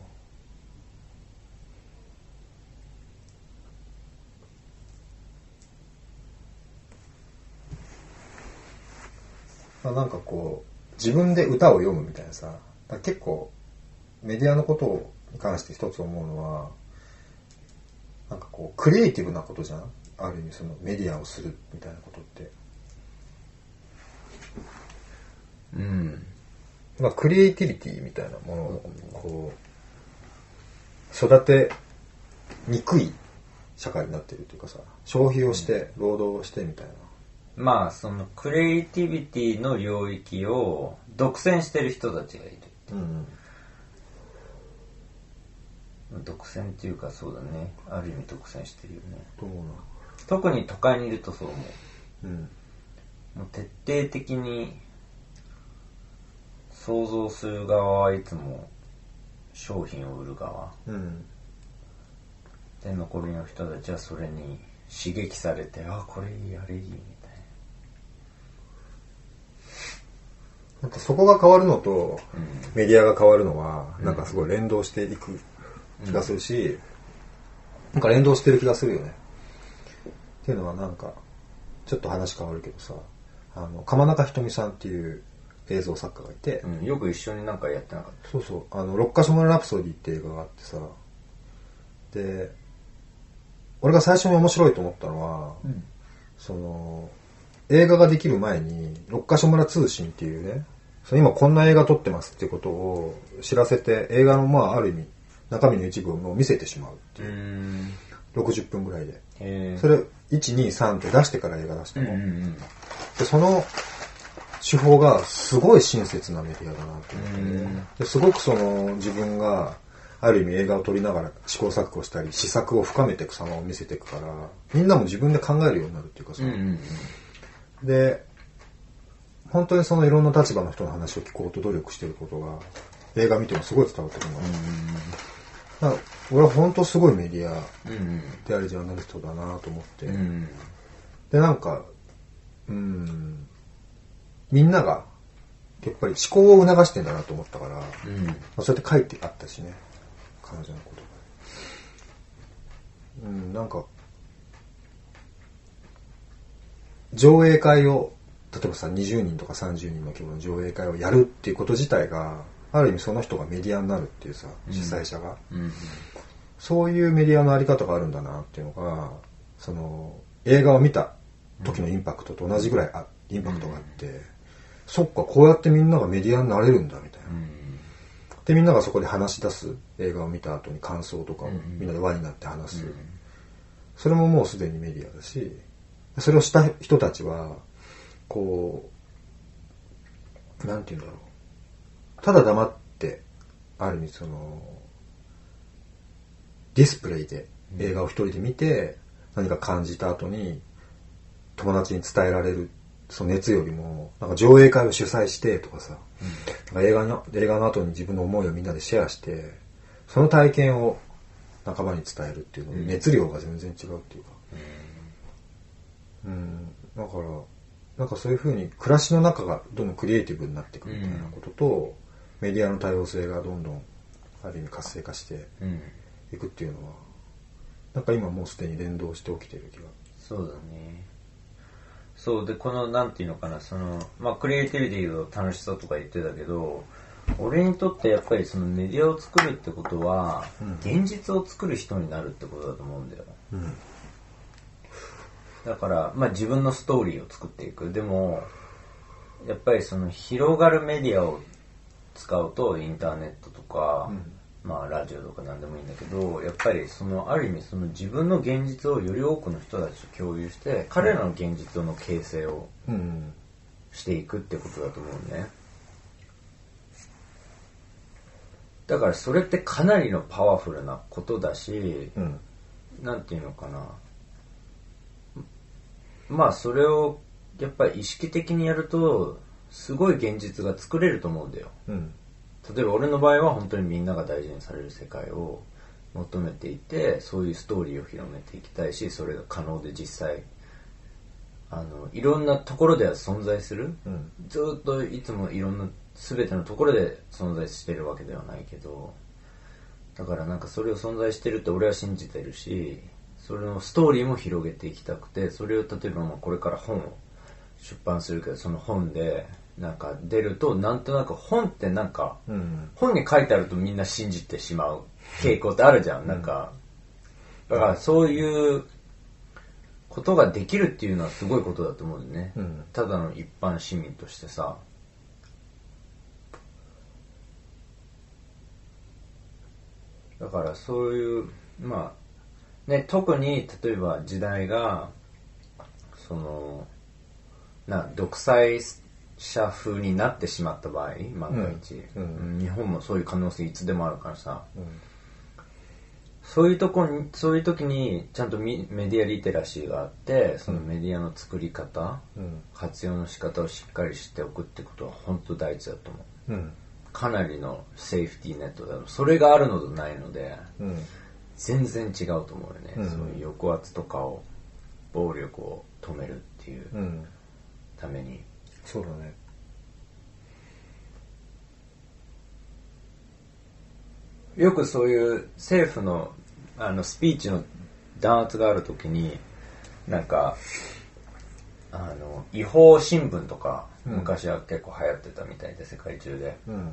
Speaker 1: まあ、なんかこう、自分で歌を読むみたいなさ、結構、メディアのことに関して一つ思うのは、なんかこう、クリエイティブなことじゃん？ある意味そのメディアをするみたいなことって。
Speaker 2: うん
Speaker 1: まあ、クリエイティビティみたいなものを、こう、育てにくい社会になってるというかさ、消費をして、労働をしてみたいな。
Speaker 2: まあそのクリエイティビティの領域を独占してる人たちがいる
Speaker 1: うん。
Speaker 2: 独占っていうかそうだねある意味独占してるよね。特に都会にいるとそう思う
Speaker 1: うん。
Speaker 2: もう徹底的に想像する側はいつも商品を売る側
Speaker 1: うん。
Speaker 2: で残りの人たちはそれに刺激されてあこれいいあれいいみたい
Speaker 1: なんかそこが変わるのと、メディアが変わるのは、なんかすごい連動していく気がするし、なんか連動してる気がするよね。っていうのはなんか、ちょっと話変わるけどさ、あの、鎌中ひとみさんっていう映像作家がいて、
Speaker 2: うん、よく一緒になんかやってなかっ
Speaker 1: そうそう、あの、六ヶ所村ラプソディって映画があってさ、で、俺が最初に面白いと思ったのは、
Speaker 2: た、うん、
Speaker 1: その、映画ができる前に、六ヶ所村通信っていうね、その今こんな映画撮ってますっていうことを知らせて、映画のまあある意味、中身の一部をもう見せてしまうって
Speaker 2: う
Speaker 1: いう、
Speaker 2: ん。
Speaker 1: 60分ぐらいで。それ、1、2、3って出してから映画出したの。
Speaker 2: うんうんうん。
Speaker 1: で、その手法がすごい親切なメディアだなと思って。すごくその自分がある意味映画を撮りながら試行錯誤したり、試作を深めていく様を見せていくから、みんなも自分で考えるようになるっていうかさ、
Speaker 2: うんうん。
Speaker 1: で、本当にそのいろんな立場の人の話を聞こうと努力してることが、映画見てもすごい伝わってくるの。だから俺は本当すごいメディアでありジャーナリストだなと思って、
Speaker 2: うんうん。
Speaker 1: で、なんか、うん、みんなが、やっぱり思考を促してんだなと思ったから、ま
Speaker 2: うん。
Speaker 1: あ、そうやって書いてあったしね、彼女のことが。うん、なんか、上映会を、例えばさ、20人とか30人の規模の上映会をやるっていうこと自体が、ある意味その人がメディアになるっていうさ、主催者が。
Speaker 2: うん
Speaker 1: そういうメディアのあり方があるんだなっていうのが、その、映画を見た時のインパクトと同じぐらいあ、インパクトがあって、そっか、こうやってみんながメディアになれるんだ、みたいな。で、みんながそこで話し出す映画を見た後に感想とかを
Speaker 2: うん
Speaker 1: みんなで輪になって話す。
Speaker 2: うん
Speaker 1: それももうすでにメディアだし、それをした人たちは、こう、なんて言うんだろう。ただ黙って、ある意味その、ディスプレイで映画を一人で見て、何か感じた後に、友達に伝えられる、その熱よりも、なんか上映会を主催してとかさ、なんか映画の、映画の後に自分の思いをみんなでシェアして、その体験を仲間に伝えるっていうの、
Speaker 2: うん
Speaker 1: 熱量が全然違うっていうか。うん。だから、なんかそういうふうに暮らしの中がどんどんクリエイティブになっていくみたいなことと、メディアの多様性がどんどんある意味活性化して
Speaker 2: うん。
Speaker 1: いくっていうのは、なんか今もうすでに連動して起きてる気が。
Speaker 2: そうだね。そう、で、この、なんていうのかな、その、まあ、クリエイティビティの楽しさとか言ってたけど、俺にとってやっぱりそのメディアを作るってことは、現実を作る人になるってことだと思うんだよ。
Speaker 1: うん。
Speaker 2: だから、まあ自分のストーリーを作っていく。でも、やっぱりその広がるメディアを使うと、インターネットとか、まあラジオとか何でもいいんだけど、やっぱりそのある意味その自分の現実をより多くの人たちと共有して、彼らの現実の形成を
Speaker 1: うん。
Speaker 2: していくってことだと思うね。だからそれってかなりのパワフルなことだし、
Speaker 1: うん。
Speaker 2: なんていうのかな。まあそれをやっぱり意識的にやると、すごい現実が作れると思うんだよ。
Speaker 1: うん。
Speaker 2: 例えば俺の場合は本当にみんなが大事にされる世界を求めていて、そういうストーリーを広めていきたいし、それが可能で実際、あの、いろんなところでは存在する。
Speaker 1: うん。
Speaker 2: ずーっといつもいろんな全てのところで存在してるわけではないけどだからなんかそれを存在してるって俺は信じてるしそれのストーリーも広げていきたくてそれを例えばまあこれから本を出版するけどその本でなんか出るとなんとなく本ってなんか
Speaker 1: うん。
Speaker 2: 本に書いてあるとみんな信じてしまう傾向ってあるじゃん、なんかだからそういうことができるっていうのはすごいことだと思うんだよね、
Speaker 1: うん。
Speaker 2: ただの一般市民としてさ。だからそういうまあね特に例えば時代がそのな独裁者風になってしまった場合万が一、
Speaker 1: うん
Speaker 2: うん日本もそういう可能性いつでもあるからさ
Speaker 1: うん。
Speaker 2: そういうとこにそういう時にちゃんとミメディアリテラシーがあってそのメディアの作り方、
Speaker 1: うん。
Speaker 2: 活用の仕方をしっかり知っておくってことは本当大事だと思う
Speaker 1: うん。
Speaker 2: かなりのセーフティーネットだろうそれがあるのとないので
Speaker 1: うん。
Speaker 2: 全然違うと思うよね、
Speaker 1: うん
Speaker 2: そういう抑圧とかを暴力を止めるっていう
Speaker 1: うん。
Speaker 2: ために
Speaker 1: そうだね。
Speaker 2: よくそういう政府のあのスピーチの弾圧がある時になんかあの違法新聞とか
Speaker 1: うん
Speaker 2: 昔は結構流行ってたみたいで世界中で
Speaker 1: うん。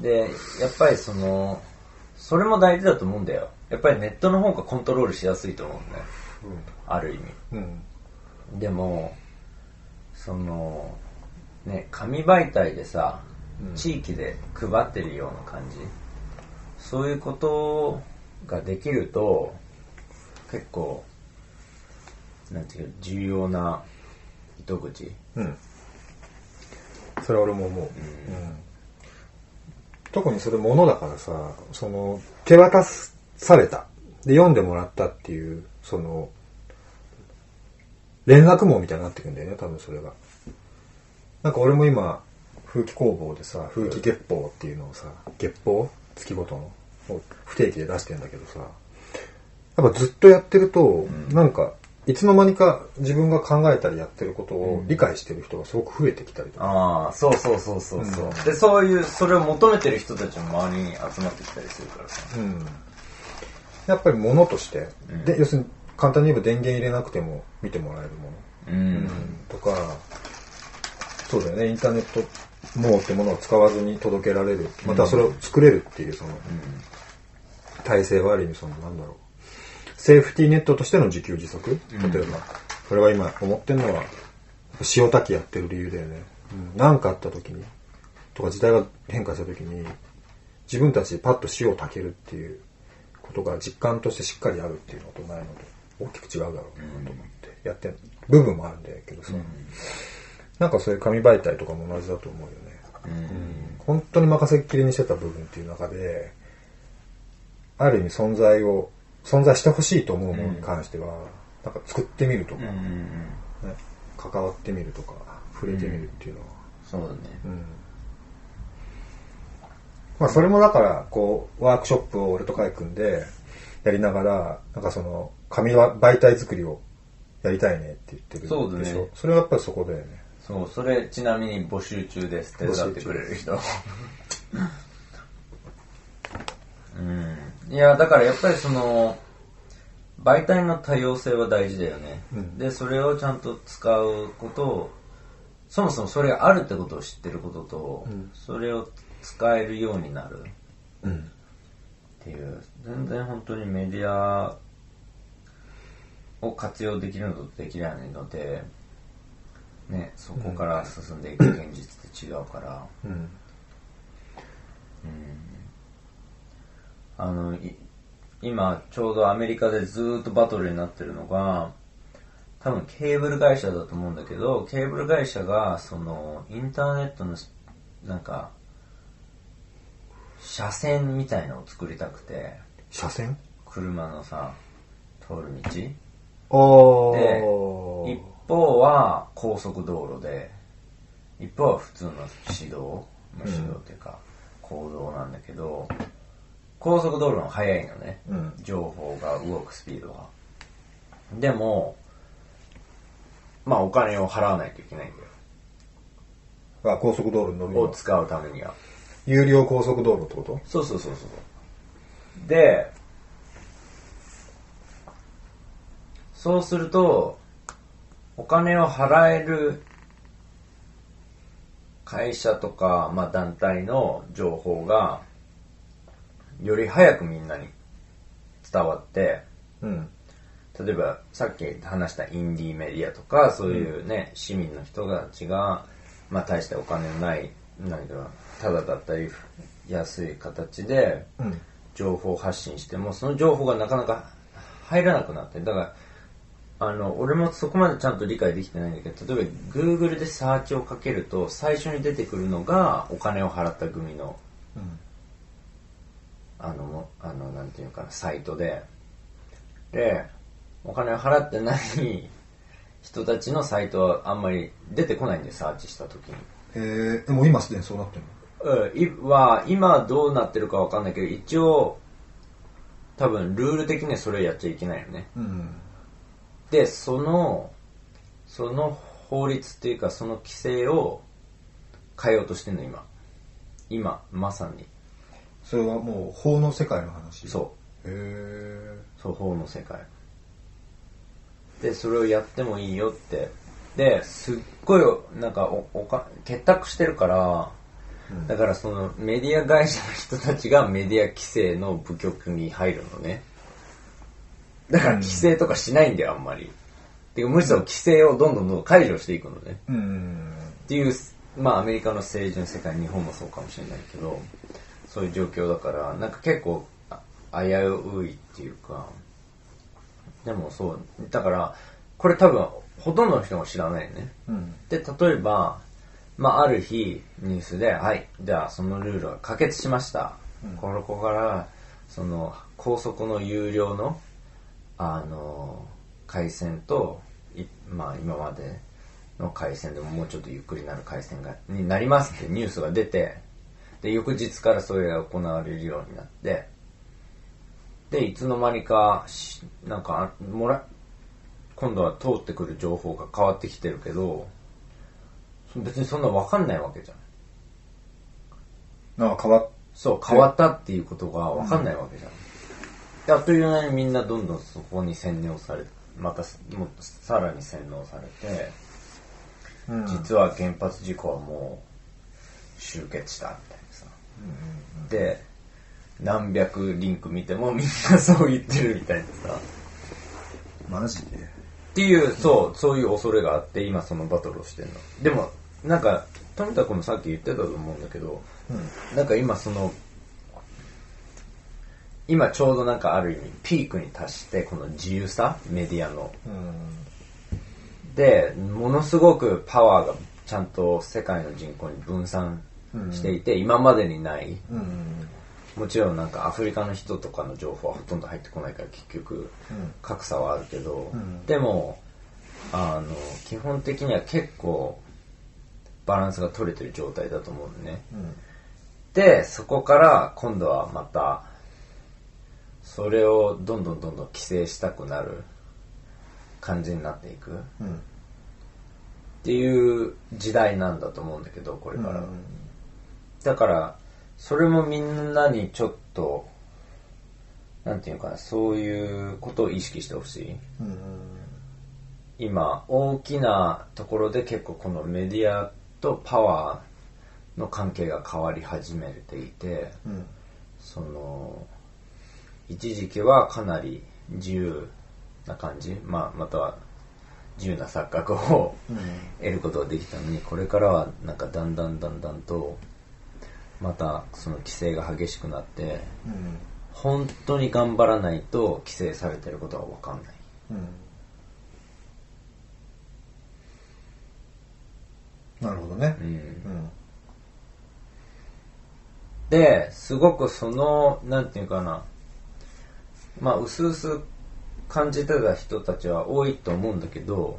Speaker 2: でやっぱりそのそれも大事だと思うんだよやっぱりネットの方がコントロールしやすいと思うんだよある意味
Speaker 1: うん。
Speaker 2: でもそのね紙媒体でさ、
Speaker 1: うん
Speaker 2: 地域で配ってるような感じそういうことができると結構なんていうか重要な糸口
Speaker 1: うん。それは俺も思う。うん。特にそれ物だからさ、その、手渡された。で、読んでもらったっていう、その、連絡網みたいになってくんだよね、多分それが。なんか俺も今、風紀工房でさ、風紀月報っていうのをさ、月報？月ごとの、を不定期で出してんだけどさ、やっぱずっとやってると、なんか、いつの間にか自分が考えたりやってることを理解してる人がすごく増えてきたりとか。
Speaker 2: ああそうそうそうそうそう、
Speaker 1: うん
Speaker 2: でそういうそれを求めてる人たちも周りに集まってきたりするからさ
Speaker 1: うん。やっぱり物として、
Speaker 2: うん。
Speaker 1: で、要するに簡単に言えば電源入れなくても見てもらえるもの。
Speaker 2: うん、
Speaker 1: とか、そうだよね、インターネット網ってものを使わずに届けられる。またはそれを作れるっていうその体制はある意味そのなんだろう。セーフティーネットとしての自給自足。
Speaker 2: うん。
Speaker 1: 例えば、これは今思ってるのは、塩炊きやってる理由だよね。うん、なんかあった時に、とか時代が変化した時に、自分たちでパッと塩を炊けるっていうことが実感としてしっかりあるっていうのとないのと大きく違うだろうなと思ってやってる部分もあるんだけどさ、なんかそういう紙媒体とかも同じだと思うよね。
Speaker 2: うん
Speaker 1: 本当に任せっきりにしてた部分っていう中で、ある意味存在を、存在してほしいと思うものに関しては、なんか作ってみるとか、
Speaker 2: うんうんうん
Speaker 1: ね、関わってみるとか、触れてみるっていうのは。
Speaker 2: そうだね
Speaker 1: うんまあそれもだから、こう、ワークショップを俺とカイ君でやりながら、なんかその、紙は媒体作りをやりたいねって言ってるでしょ
Speaker 2: そうだね
Speaker 1: それはやっぱりそこだよね
Speaker 2: そう、それちなみに募集中です。手伝ってくれる人。うん。いや、だからやっぱりその、媒体の多様性は大事だよね。
Speaker 1: うん
Speaker 2: で、それをちゃんと使うことを、そもそもそれがあるってことを知ってることと、
Speaker 1: うん
Speaker 2: それを使えるようになる？っ
Speaker 1: うん。
Speaker 2: ていう、全然本当にメディアを活用できるのとできないので、ね、そこから進んでいく現実って違うから、
Speaker 1: うん。
Speaker 2: あの、い今ちょうどアメリカでずーっとバトルになってるのが、多分ケーブル会社だと思うんだけど、ケーブル会社がそのインターネットのなんか、車線みたいのを作りたくて、
Speaker 1: 車線？
Speaker 2: 車のさ、通る
Speaker 1: あ
Speaker 2: 道。
Speaker 1: あ
Speaker 2: で、一方は高速道路で、一方は普通の市道、まあ市道っていうか、公道なんだけど、高速道路の速いのね、
Speaker 1: うん
Speaker 2: 情報が動くスピードが。でも、まあお金を払わないといけないんだよ。
Speaker 1: あ高速道路の乗る
Speaker 2: を使うためには。
Speaker 1: 有料高速道路ってこと？
Speaker 2: そうそうそうそう。で、そうすると、お金を払える会社とか、まあ団体の情報が、より早くみんなに伝わって、
Speaker 1: うん
Speaker 2: 例えばさっき話したインディーメディアとかそういうね、市民の人たちが、まあ、大してお金のない何かただだったり安い形で情報発信してもその情報がなかなか入らなくなってだからあの俺もそこまでちゃんと理解できてないんだけど例えば Google でサーチをかけると最初に出てくるのがお金を払った組の
Speaker 1: うん
Speaker 2: あの、あの、なんていうか、サイトで、で、お金を払ってない人たちのサイトはあんまり出てこないんで、サーチした時にへ。
Speaker 1: えー、でも今すでにそうなってるの
Speaker 2: うん、いは、今どうなってるかわかんないけど、一応、多分、ルール的にはそれをやっちゃいけないよね。
Speaker 1: うん
Speaker 2: で、その、その法律っていうか、その規制を変えようとしてんの、今。今、まさに。
Speaker 1: それはもう法の世界の話？
Speaker 2: そう。
Speaker 1: へえ
Speaker 2: そう、法の世界。で、それをやってもいいよって。で、すっごい、なんかお、おか、結託してるから、だからそのメディア会社の人たちがメディア規制の部局に入るのね。だから規制とかしないんだよ、あんまり。てかむしろ規制をどんどんどん解除していくのね。
Speaker 1: うん
Speaker 2: っていう、まあアメリカの政治の世界、日本もそうかもしれないけど、そういう状況だから、なんか結構あ危ういっていうか、でもそう、だから、これ多分ほとんどの人も知らないよね。
Speaker 1: うん
Speaker 2: で、例えば、まあある日ニュースで、はい、じゃあそのルールは可決しました。
Speaker 1: うん
Speaker 2: この子から、その高速の有料の、あの、回線と、いまあ今までの回線でももうちょっとゆっくりなる回線が、になりますってニュースが出て、で、翌日からそれが行われるようになって、で、いつの間にかし、なんか、あもら、今度は通ってくる情報が変わってきてるけど、別にそんなわかんないわけじゃん。
Speaker 1: なんか変わっ
Speaker 2: そう、変わったっていうことがわかんないわけじゃん。であっという間にみんなどんどんそこに洗脳されまたもっとさらに洗脳されて、
Speaker 1: うん
Speaker 2: 実は原発事故はもう終結したみたいなさ。で、何百リンク見てもみんなそう言ってるみたいなさ。
Speaker 1: マジで？
Speaker 2: っていう、そう、そういう恐れがあって、今そのバトルをしてるの。でも、なんか、富田君もさっき言ってたと思うんだけど、
Speaker 1: うん。
Speaker 2: なんか今その、今ちょうどなんかある意味ピークに達して、この自由さ、メディアの。
Speaker 1: うん。
Speaker 2: で、ものすごくパワーがちゃんと世界の人口に分散していて、今までにない、
Speaker 1: うん。
Speaker 2: もちろんなんかアフリカの人とかの情報はほとんど入ってこないから結局格差はあるけど、
Speaker 1: うん。
Speaker 2: でもあの基本的には結構バランスが取れてる状態だと思うのね。
Speaker 1: うん。
Speaker 2: でそこから今度はまたそれをどんどんどんどん規制したくなる感じになっていく。っ
Speaker 1: うん。
Speaker 2: ていう時代なんだと思うんだけどこれから、
Speaker 1: うん
Speaker 2: だからそれもみんなにちょっとなんていうかなそういうことを意識してほしい。
Speaker 1: うん。
Speaker 2: 今大きなところで結構このメディアとパワーの関係が変わり始めていて
Speaker 1: うん
Speaker 2: その一時期はかなり自由な感じ、まあ、または自由な錯覚を
Speaker 1: うん。
Speaker 2: 得ることができたのにこれからはなんかだんだんだんだんとまたその規制が激しくなって
Speaker 1: うん。
Speaker 2: 本当に頑張らないと規制されてることは分かんない
Speaker 1: うんなるほどね。
Speaker 2: うん。
Speaker 1: うん。
Speaker 2: ですごくそのなんていうかな。まあ薄々感じてた人たちは多いと思うんだけど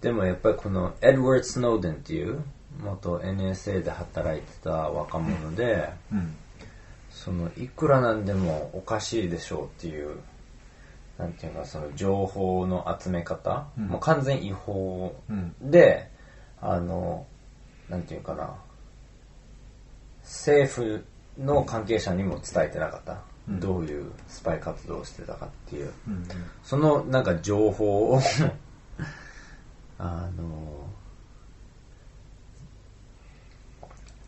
Speaker 2: でもやっぱりこのエドワード・スノーデンっていう元 NSA で働いてた若者で、
Speaker 1: うん。
Speaker 2: そのいくらなんでもおかしいでしょうっていうなんていうかその情報の集め方、
Speaker 1: うん。
Speaker 2: もう完全違法
Speaker 1: うん。
Speaker 2: であのなんていうかな。政府の関係者にも伝えてなかった、
Speaker 1: うん。
Speaker 2: どういうスパイ活動をしてたかっていう。
Speaker 1: うん。
Speaker 2: そのなんか情報を あの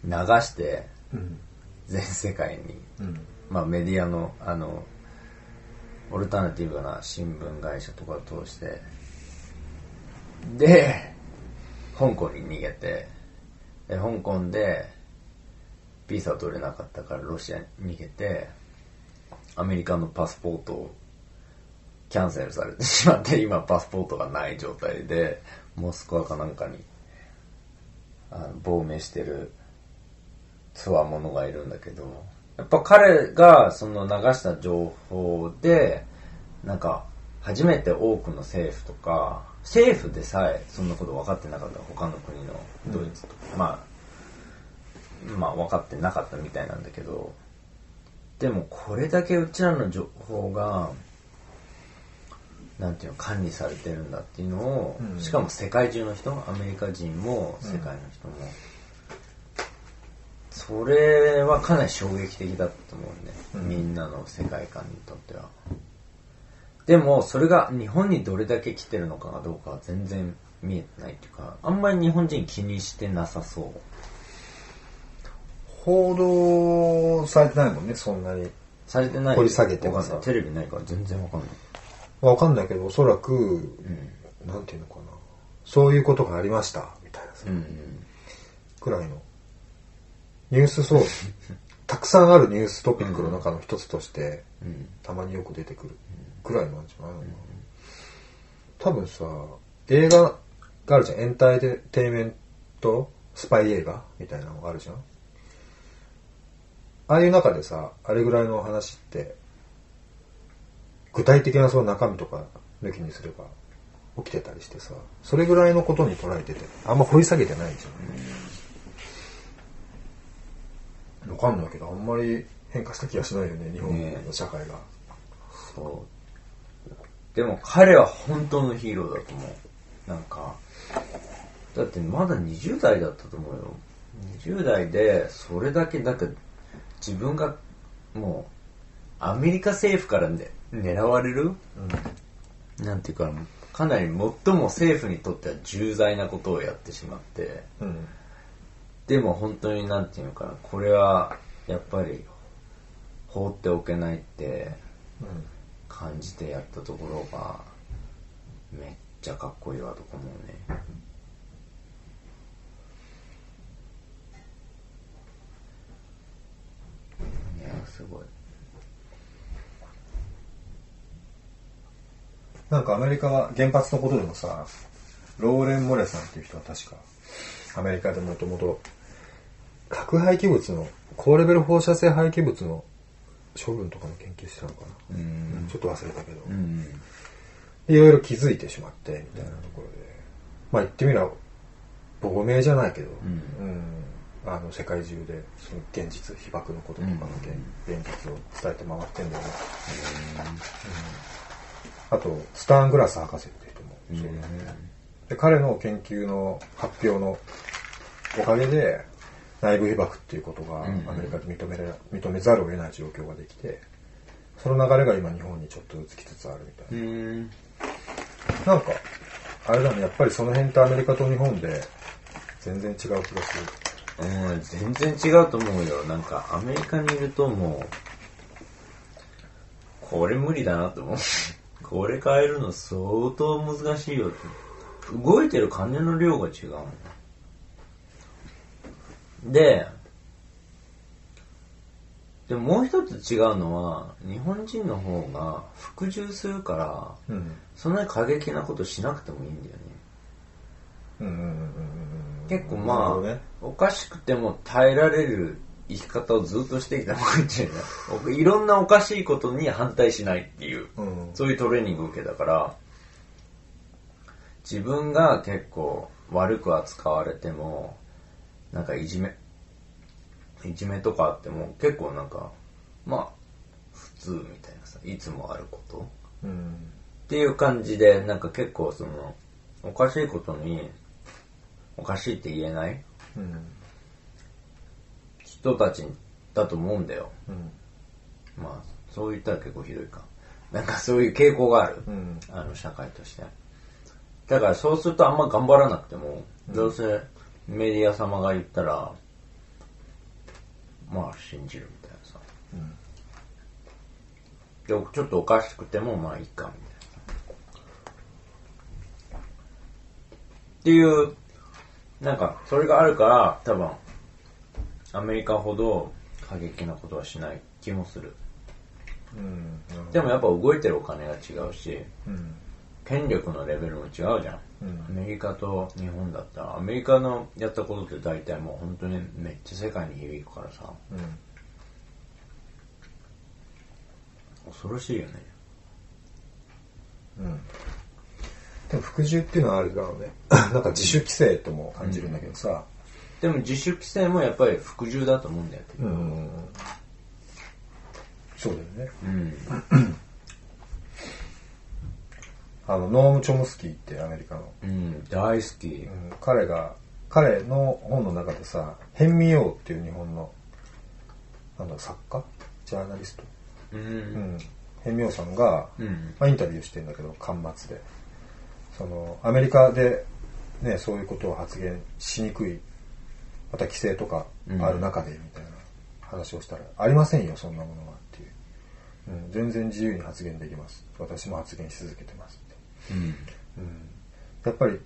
Speaker 2: 流して
Speaker 1: うん。
Speaker 2: 全世界に。
Speaker 1: うん。
Speaker 2: まあ、メディアのあのオルタナティブな新聞会社とかを通して。で香港に逃げてで香港でビザ取れなかったからロシアに逃げてアメリカのパスポートをキャンセルされてしまって 今パスポートがない状態でモスクワかなんかにあの亡命してるつわものがいるんだけどやっぱ彼がその流した情報でなんか初めて多くの政府とか政府でさえそんなこと分かってなかった他の国のドイツとか、まあまあ分かってなかったみたいなんだけどでもこれだけうちらの情報がなんていうの管理されてるんだっていうのを、
Speaker 1: うん。
Speaker 2: しかも世界中の人アメリカ人も世界の人も、それはかなり衝撃的だったと思うんで、
Speaker 1: うん。
Speaker 2: みんなの世界観にとってはでもそれが日本にどれだけ来てるのかがどうかは全然見えてないっていうかあんまり日本人気にしてなさそう。
Speaker 1: 報道されてないもんねそんなに。
Speaker 2: されてない。
Speaker 1: 掘り下げてもさ
Speaker 2: わか。んないテレビないから全然わかんない。
Speaker 1: わかんないけどおそらく、
Speaker 2: うん。
Speaker 1: なんていうのかな。そういうことがありました。みたいなさ、
Speaker 2: うん
Speaker 1: くらいの。ニュースソース。たくさんあるニューストピックの中の一つとして、
Speaker 2: うん。
Speaker 1: たまによく出てくるくらいなんじゃないのかな、多分さ映画があるじゃん。エンターテインメントスパイ映画みたいなのがあるじゃん。ああいう中でさあれぐらいの話って具体的なその中身とか抜きにすれば起きてたりしてさそれぐらいのことに捉えててあんま掘り下げてないじゃん、わかんないけどあんまり変化した気がしないよね日本の社会が、
Speaker 2: そう。でも彼は本当のヒーローだと思う。なんかだってまだ20代だったと思うよ。20代でそれだけだって自分がもうアメリカ政府から、ね、狙われるなんていうかかなり最も政府にとっては重大なことをやってしまって。
Speaker 1: うん。
Speaker 2: でも本当になんていうのかなこれはやっぱり放っておけないって。
Speaker 1: うん
Speaker 2: 感じてやったところがめっちゃかっこいいわとか思うね。いやすごい。
Speaker 1: なんかアメリカは原発のことでもさローレン・モレさんっていう人は確かアメリカでもともと核廃棄物の高レベル放射性廃棄物の処分とかの研究してたのかな、
Speaker 2: うん。
Speaker 1: ちょっと忘れたけど、
Speaker 2: うん
Speaker 1: いろいろ気づいてしまってみたいなところで、まあ言ってみれば亡命じゃないけど、
Speaker 2: うん。
Speaker 1: うんあの世界中でその現実被爆のこととかの現,、現実を伝えて回ってんだよね、あとスターングラス博士っていう人もそうだね、で彼の研究の発表のおかげで内部被爆っていうことがアメリカで認めら認めざるを得ない状況ができてその流れが今日本にちょっとずつ来つつあるみたいな、
Speaker 2: うん。
Speaker 1: なんかあれだねやっぱりその辺ってアメリカと日本で全然違う気がする
Speaker 2: うん、全然違うと思うよ。なんか、アメリカにいるともう、これ無理だなと思う。これ変えるの相当難しいよって。動いてる金の量が違うの。で、でももう一つ違うのは、日本人の方が服従するから、
Speaker 1: うん。
Speaker 2: そんなに過激なことしなくてもいいんだよね。
Speaker 1: うんうんうんうんうん
Speaker 2: 結構まあ、
Speaker 1: ね。
Speaker 2: おかしくても耐えられる生き方をずっとしてきたもんじゃいろんなおかしいことに反対しないっていう、
Speaker 1: うん。
Speaker 2: そういうトレーニングを受けたから、自分が結構悪く扱われても、なんかいじめ、いじめとかあっても結構なんか、まあ、普通みたいなさ、いつもあること
Speaker 1: うん
Speaker 2: っていう感じで、なんか結構その、おかしいことに、おかしいって言えない
Speaker 1: うん
Speaker 2: 人たちだと思うんだよ。
Speaker 1: うん
Speaker 2: まあ、そう言ったら結構ひどいか。なんかそういう傾向がある。
Speaker 1: うん
Speaker 2: あの、社会として。だからそうするとあんま頑張らなくても、どうせメディア様が言ったら、まあ信じるみたいなさ。
Speaker 1: うん
Speaker 2: でちょっとおかしくてもまあいいかみたいな。っていう、なんかそれがあるから多分アメリカほど過激なことはしない気もする。
Speaker 1: うん
Speaker 2: でもやっぱ動いてるお金が違うし、
Speaker 1: うん
Speaker 2: 権力のレベルも違うじゃん。
Speaker 1: うん。
Speaker 2: アメリカと日本だった。ら、アメリカのやったことって大体もう本当にめっちゃ世界に響くからさ、
Speaker 1: うん。
Speaker 2: 恐ろしいよね。
Speaker 1: うん。でも服従っていうのはあるだろうね。なんか自主規制とも感じるんだけどさ。
Speaker 2: でも自主規制もやっぱり服従だと思うんだよ。
Speaker 1: うん、そうだよね。
Speaker 2: うん。
Speaker 1: あのノーム・チョムスキーってアメリカの、
Speaker 2: うん、大好き。
Speaker 1: う。ん、彼が彼の本の中でさヘンミヨーっていう日本のなんだ作家？ジャーナリスト、
Speaker 2: う。
Speaker 1: うん。ん、ヘンミヨーさんが、
Speaker 2: うん。
Speaker 1: まあ、インタビューしてんだけど巻末で。そのアメリカで、ね、そういうことを発言しにくいまた規制とかある中でみたいな話をしたら、ありませんよそんなものはっていう、うん、全然自由に発言できます。私も発言し続けてます
Speaker 2: うん。
Speaker 1: うん、やっぱり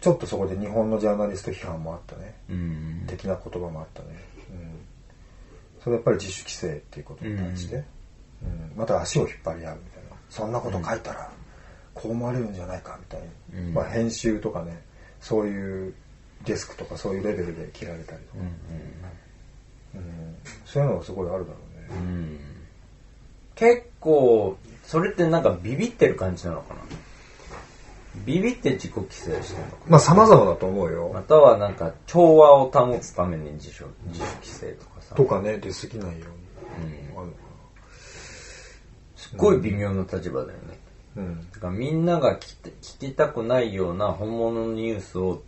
Speaker 1: ちょっとそこで日本のジャーナリスト批判もあったね、
Speaker 2: うん。
Speaker 1: 的な言葉もあったね、うん、それやっぱり自主規制っていうことに対して、うん。また足を引っ張り合うみたいな。そんなこと書いたらこう思われるんじゃないかみたいな、
Speaker 2: うん。
Speaker 1: まあ、編集とかねそういうデスクとかそういうレベルで切られたりとか、うん。そういうのがすごいあるだろうね、
Speaker 2: うん。結構、それってなんかビビってる感じなのかな？ビビって自己規制してるのか。
Speaker 1: まあ様々だと思うよ、
Speaker 2: またはなんか調和を保つために自主自主規制とかさ。
Speaker 1: とかね出過ぎないように、
Speaker 2: うん。
Speaker 1: あるのか
Speaker 2: すっごい微妙な立場だよね。
Speaker 1: なうん
Speaker 2: だからみんなが聞て聞きたくないような本物のニュースを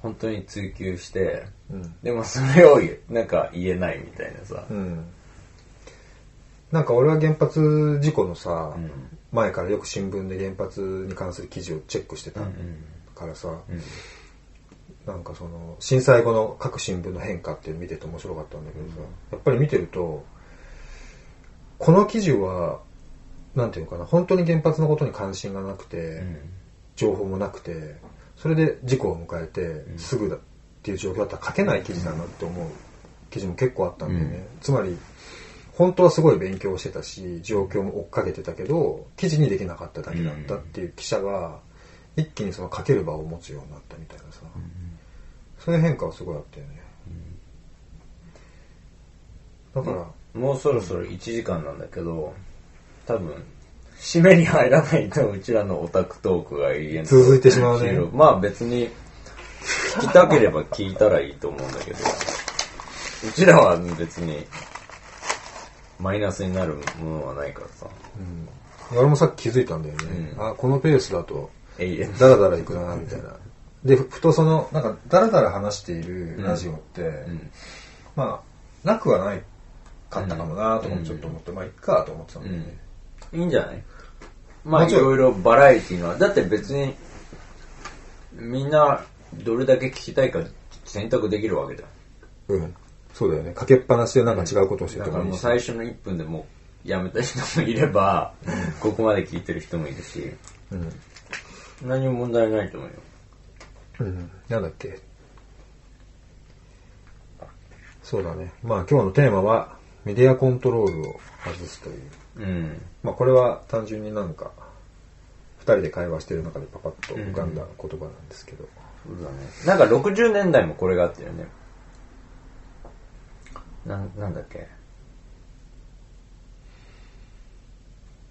Speaker 2: 本当に追求して、
Speaker 1: うん。
Speaker 2: でもそれをなんか言えないみたいなさ。
Speaker 1: うん。なんか俺は原発事故のさ、
Speaker 2: うん
Speaker 1: 前からよく新聞で原発に関する記事をチェックしてたからさ、
Speaker 2: うん。
Speaker 1: なんかその震災後の各新聞の変化っていうの見てて面白かったんだけどさ、やっぱり見てるとこの記事はなんていうのかな本当に原発のことに関心がなくて、
Speaker 2: うん。
Speaker 1: 情報もなくてそれで事故を迎えてすぐだっていう状況だったら書けない記事だなって思う記事も結構あったんだよね、つまり本当はすごい勉強してたし状況も追っかけてたけど記事にできなかっただけだったっていう記者が一気にその書ける場を持つようになったみたいなさ、そういう変化はすごいあったよね、だから、
Speaker 2: もうそろそろ1時間なんだけど、多分、締めに入らないとうちらのオタクトークが永遠と
Speaker 1: 続いてしまうね。
Speaker 2: まあ別に、聞きたければ聞いたらいいと思うんだけど、うちらは別に、マイナスになるものはないからさ。
Speaker 1: うん俺もさっき気づいたんだよね。
Speaker 2: うん
Speaker 1: あ、このペースだと、
Speaker 2: 永遠。
Speaker 1: ダラダラいくな、みたいな。で、ふふとその、なんか、ダラダラ話しているラジオって、
Speaker 2: うん。
Speaker 1: まあ、なくはないかったかもなともちょっと思って、まあ、いっかと思ってたんだよね。
Speaker 2: いいんじゃない？まあい
Speaker 1: ろ
Speaker 2: いろバラエティのは。だって別に、みんなどれだけ聞きたいか選択できるわけじゃん。
Speaker 1: うん。そうだよね。かけっぱなしでなんか違うことをして
Speaker 2: だから。最初の1分でもうやめた人もいれば、ここまで聞いてる人もいるし、
Speaker 1: うん。
Speaker 2: 何も問題ないと思うよ。
Speaker 1: うん。なんだっけ。そうだね。まあ今日のテーマは、メディアコントロールを外すという。
Speaker 2: うん。
Speaker 1: まあこれは単純になんか、二人で会話してる中でパパッと浮かんだ言葉なんですけど。
Speaker 2: そうだね。なんか60年代もこれがあったよね。なん、なんだっけ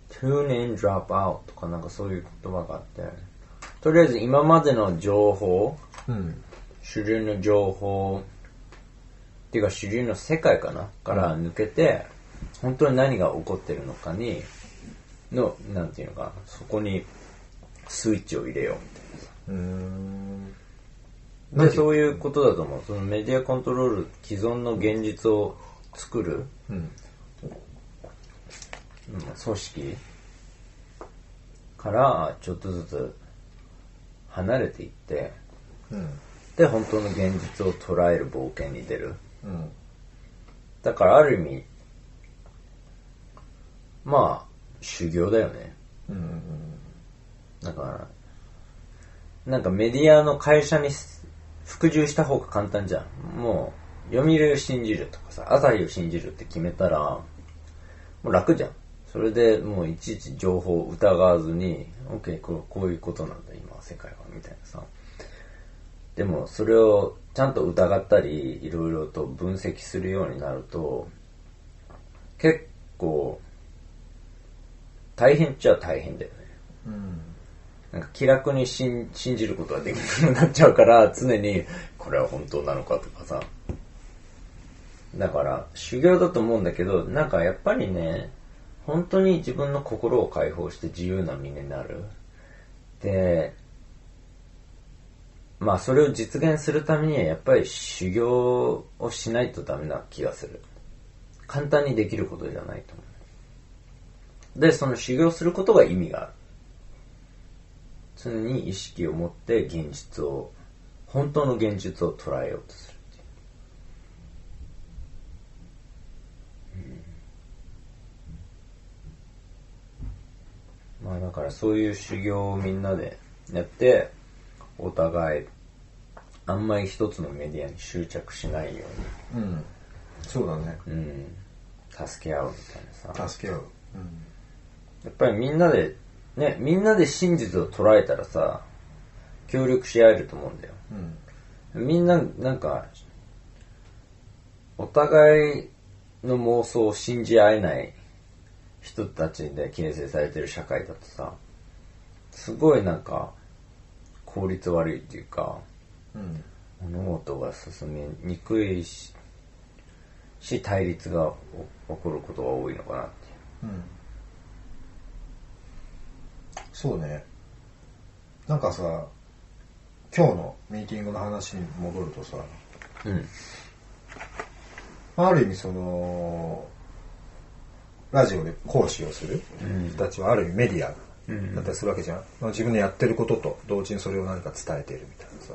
Speaker 2: ？tune in, drop out とかなんかそういう言葉があって、とりあえず今までの情報、
Speaker 1: うん。
Speaker 2: 主流の情報、っていうか主流の世界かな？から抜けて、本当に何が起こってるのかに、の、なんていうのかな、そこにスイッチを入れようみたいなさ。で、そういうことだと思う。そのメディアコントロール、既存の現実を作る、
Speaker 1: うん。
Speaker 2: うん組織からちょっとずつ離れていって、
Speaker 1: うん。
Speaker 2: で、本当の現実を捉える冒険に出る。
Speaker 1: うん。
Speaker 2: だからある意味、まあ、修行だよね。
Speaker 1: うん。うん。
Speaker 2: だから、なんかメディアの会社に服従した方が簡単じゃん。もう、読売を信じるとかさ、朝日を信じるって決めたら、もう楽じゃん。それでもういちいち情報を疑わずに、OK、こうこういうことなんだ、今、世界は、みたいなさ。でも、それをちゃんと疑ったり、いろいろと分析するようになると、結構、大変っちゃ大変だよね。
Speaker 1: うん。
Speaker 2: なんか気楽に信信じることができなくなっちゃうから、常にこれは本当なのかとかさ。だから修行だと思うんだけど、なんかやっぱりね、本当に自分の心を解放して自由な身になる。で、まあそれを実現するためにはやっぱり修行をしないとダメな気がする。簡単にできることじゃないと思う。で、その修行することが意味がある。常に意識を持って現実を、本当の現実を捉えようとするっていう。うんまあだからそういう修行をみんなでやって、お互い、あんまり一つのメディアに執着しないよ
Speaker 1: うん。そうだね。
Speaker 2: うに、うん、助け合うみたいなさ。
Speaker 1: 助け合う。
Speaker 2: やっぱりみんなで、ね、みんなで真実を捉えたらさ、協力し合えると思うんだよ。
Speaker 1: うん。
Speaker 2: みんな、なんか、お互いの妄想を信じ合えない人たちで形成されてる社会だとさ、すごいなんか、効率悪いっていうか、
Speaker 1: うん。
Speaker 2: 物事が進みにくいし、し対立が起こることが多いのかなっていう。
Speaker 1: うん。そうね。なんかさ、今日のミーティングの話に戻るとさ、
Speaker 2: うん。
Speaker 1: ある意味その、ラジオで講師をする人たちはある意味メディア
Speaker 2: うん
Speaker 1: だったりするわけじゃん。まあ自分のやってることと同時にそれを何か伝えているみたいなさ。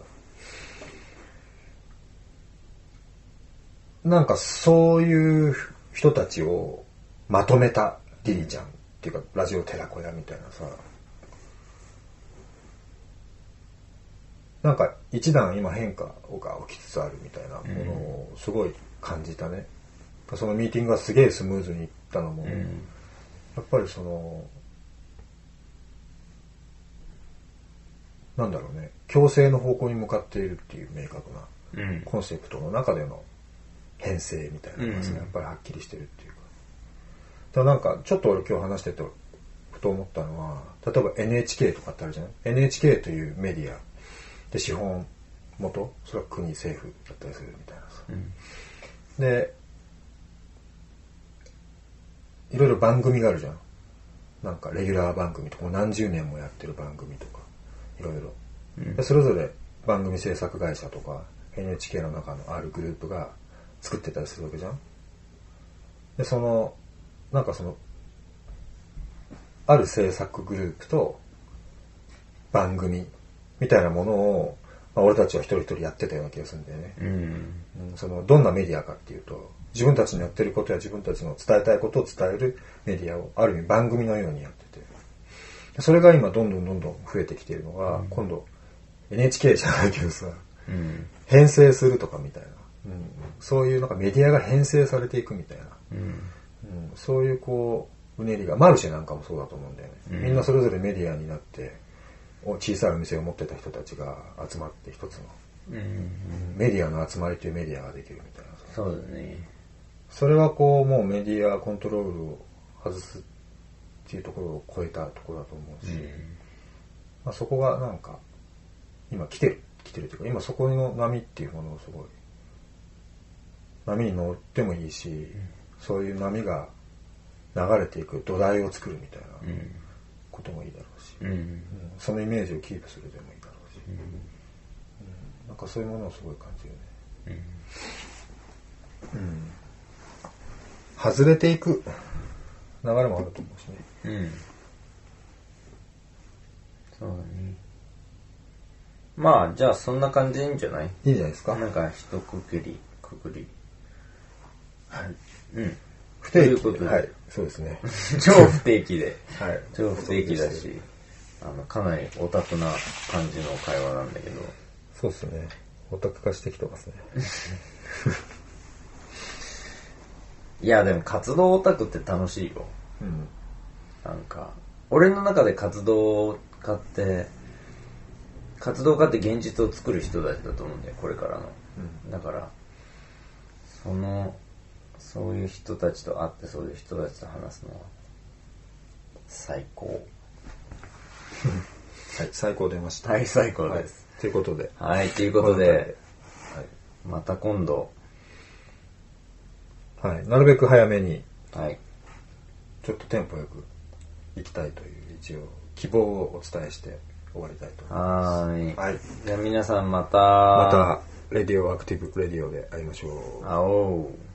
Speaker 1: なんかそういう人たちをまとめたリリちゃんっていうかラジオ寺子屋みたいなさ。なんか一段今変化が起きつつあるみたいなものをすごい感じたね。そのミーティングがすげえスムーズにいったのも、
Speaker 2: うん。
Speaker 1: やっぱりその、なんだろうね、共生の方向に向かっているっていう明確な
Speaker 2: うん。
Speaker 1: コンセプトの中での編成みたいなのがですね、
Speaker 2: うん
Speaker 1: やっぱりはっきりしてるっていうか。だからなんか、ちょっと俺今日話してて、ふと思ったのは、例えば NHK とかってあるじゃない ?NHK というメディアで資本元、それは国、政府だったりするみたいなさ。
Speaker 2: うん。
Speaker 1: で、いろいろ番組があるじゃん。なんかレギュラー番組とか何十年もやってる番組とかいろいろ、でそれぞれ番組制作会社とか NHK の中のあるグループが作ってたりするわけじゃんでそのなんかそのある制作グループと番組みたいなものを、まあ、俺たちは一人一人やってたような気がするんだよね、
Speaker 2: うん。
Speaker 1: うんそのどんなメディアかっていうと自分たちのやってることや自分たちの伝えたいことを伝えるメディアをある意味番組のようにやってて。それが今どんどんどんどん増えてきているのが、今度 NHK じゃないけどさ
Speaker 2: うん。
Speaker 1: 編成するとかみたいな、うん、そういうなんかメディアが編成されていくみたいな、
Speaker 2: うん。
Speaker 1: うん、そういうこううねりがマルシェなんかもそうだと思うんだよね、
Speaker 2: うん。
Speaker 1: みんなそれぞれメディアになってお小さいお店を持ってた人たちが集まって一つの
Speaker 2: うん。
Speaker 1: メディアの集まりというメディアができるみたいなさ
Speaker 2: そうだね。
Speaker 1: それはこうもうメディアコントロールを外すっていうところを超えたところだと思うし、まあ、そこがなんか今来てる来てるというか今そこの波っていうものをすごい波に乗ってもいいし、そういう波が流れていく土台を作るみたいな
Speaker 2: うん。
Speaker 1: こともいいだろうし、
Speaker 2: うん。
Speaker 1: うんそのイメージをキープするでもいいだろうし、うんなんかそういうものをすごい感じるね。うん外れていく流れもあると思うしね。
Speaker 2: うん。そうだね。まあ、じゃあそんな感じでいいんじゃない？
Speaker 1: いいじゃないですか？
Speaker 2: なんか一くくり、くくり。
Speaker 1: はい。
Speaker 2: うん。
Speaker 1: 不定期
Speaker 2: ということで
Speaker 1: はい、そうですね。
Speaker 2: 超不定期で。
Speaker 1: はい。
Speaker 2: 超不定期だし、あの、かなりオタクな感じの会話なんだけど。
Speaker 1: そうですね。オタク化してきてますね。
Speaker 2: いや、でも活動オタクって楽しいよ。
Speaker 1: うん。
Speaker 2: なんか、俺の中で活動家って、活動家って現実を作る人たちだと思うんだよ、これからの。だから、その、そういう人たちと会って、そういう人たちと話すのは、最高。
Speaker 1: はい、最高出ました。
Speaker 2: はい、最高
Speaker 1: はい
Speaker 2: です。。
Speaker 1: ということで。
Speaker 2: はい、ということで、
Speaker 1: はい。
Speaker 2: また今度、
Speaker 1: はい。なるべく早めに、
Speaker 2: はい、
Speaker 1: ちょっとテンポよく行きたいという一応、希望をお伝えして終わりたいと思いま。す。はい。
Speaker 2: じゃあ皆さんまた、
Speaker 1: また、 RadioActive Radio で会いましょう。
Speaker 2: 会おう。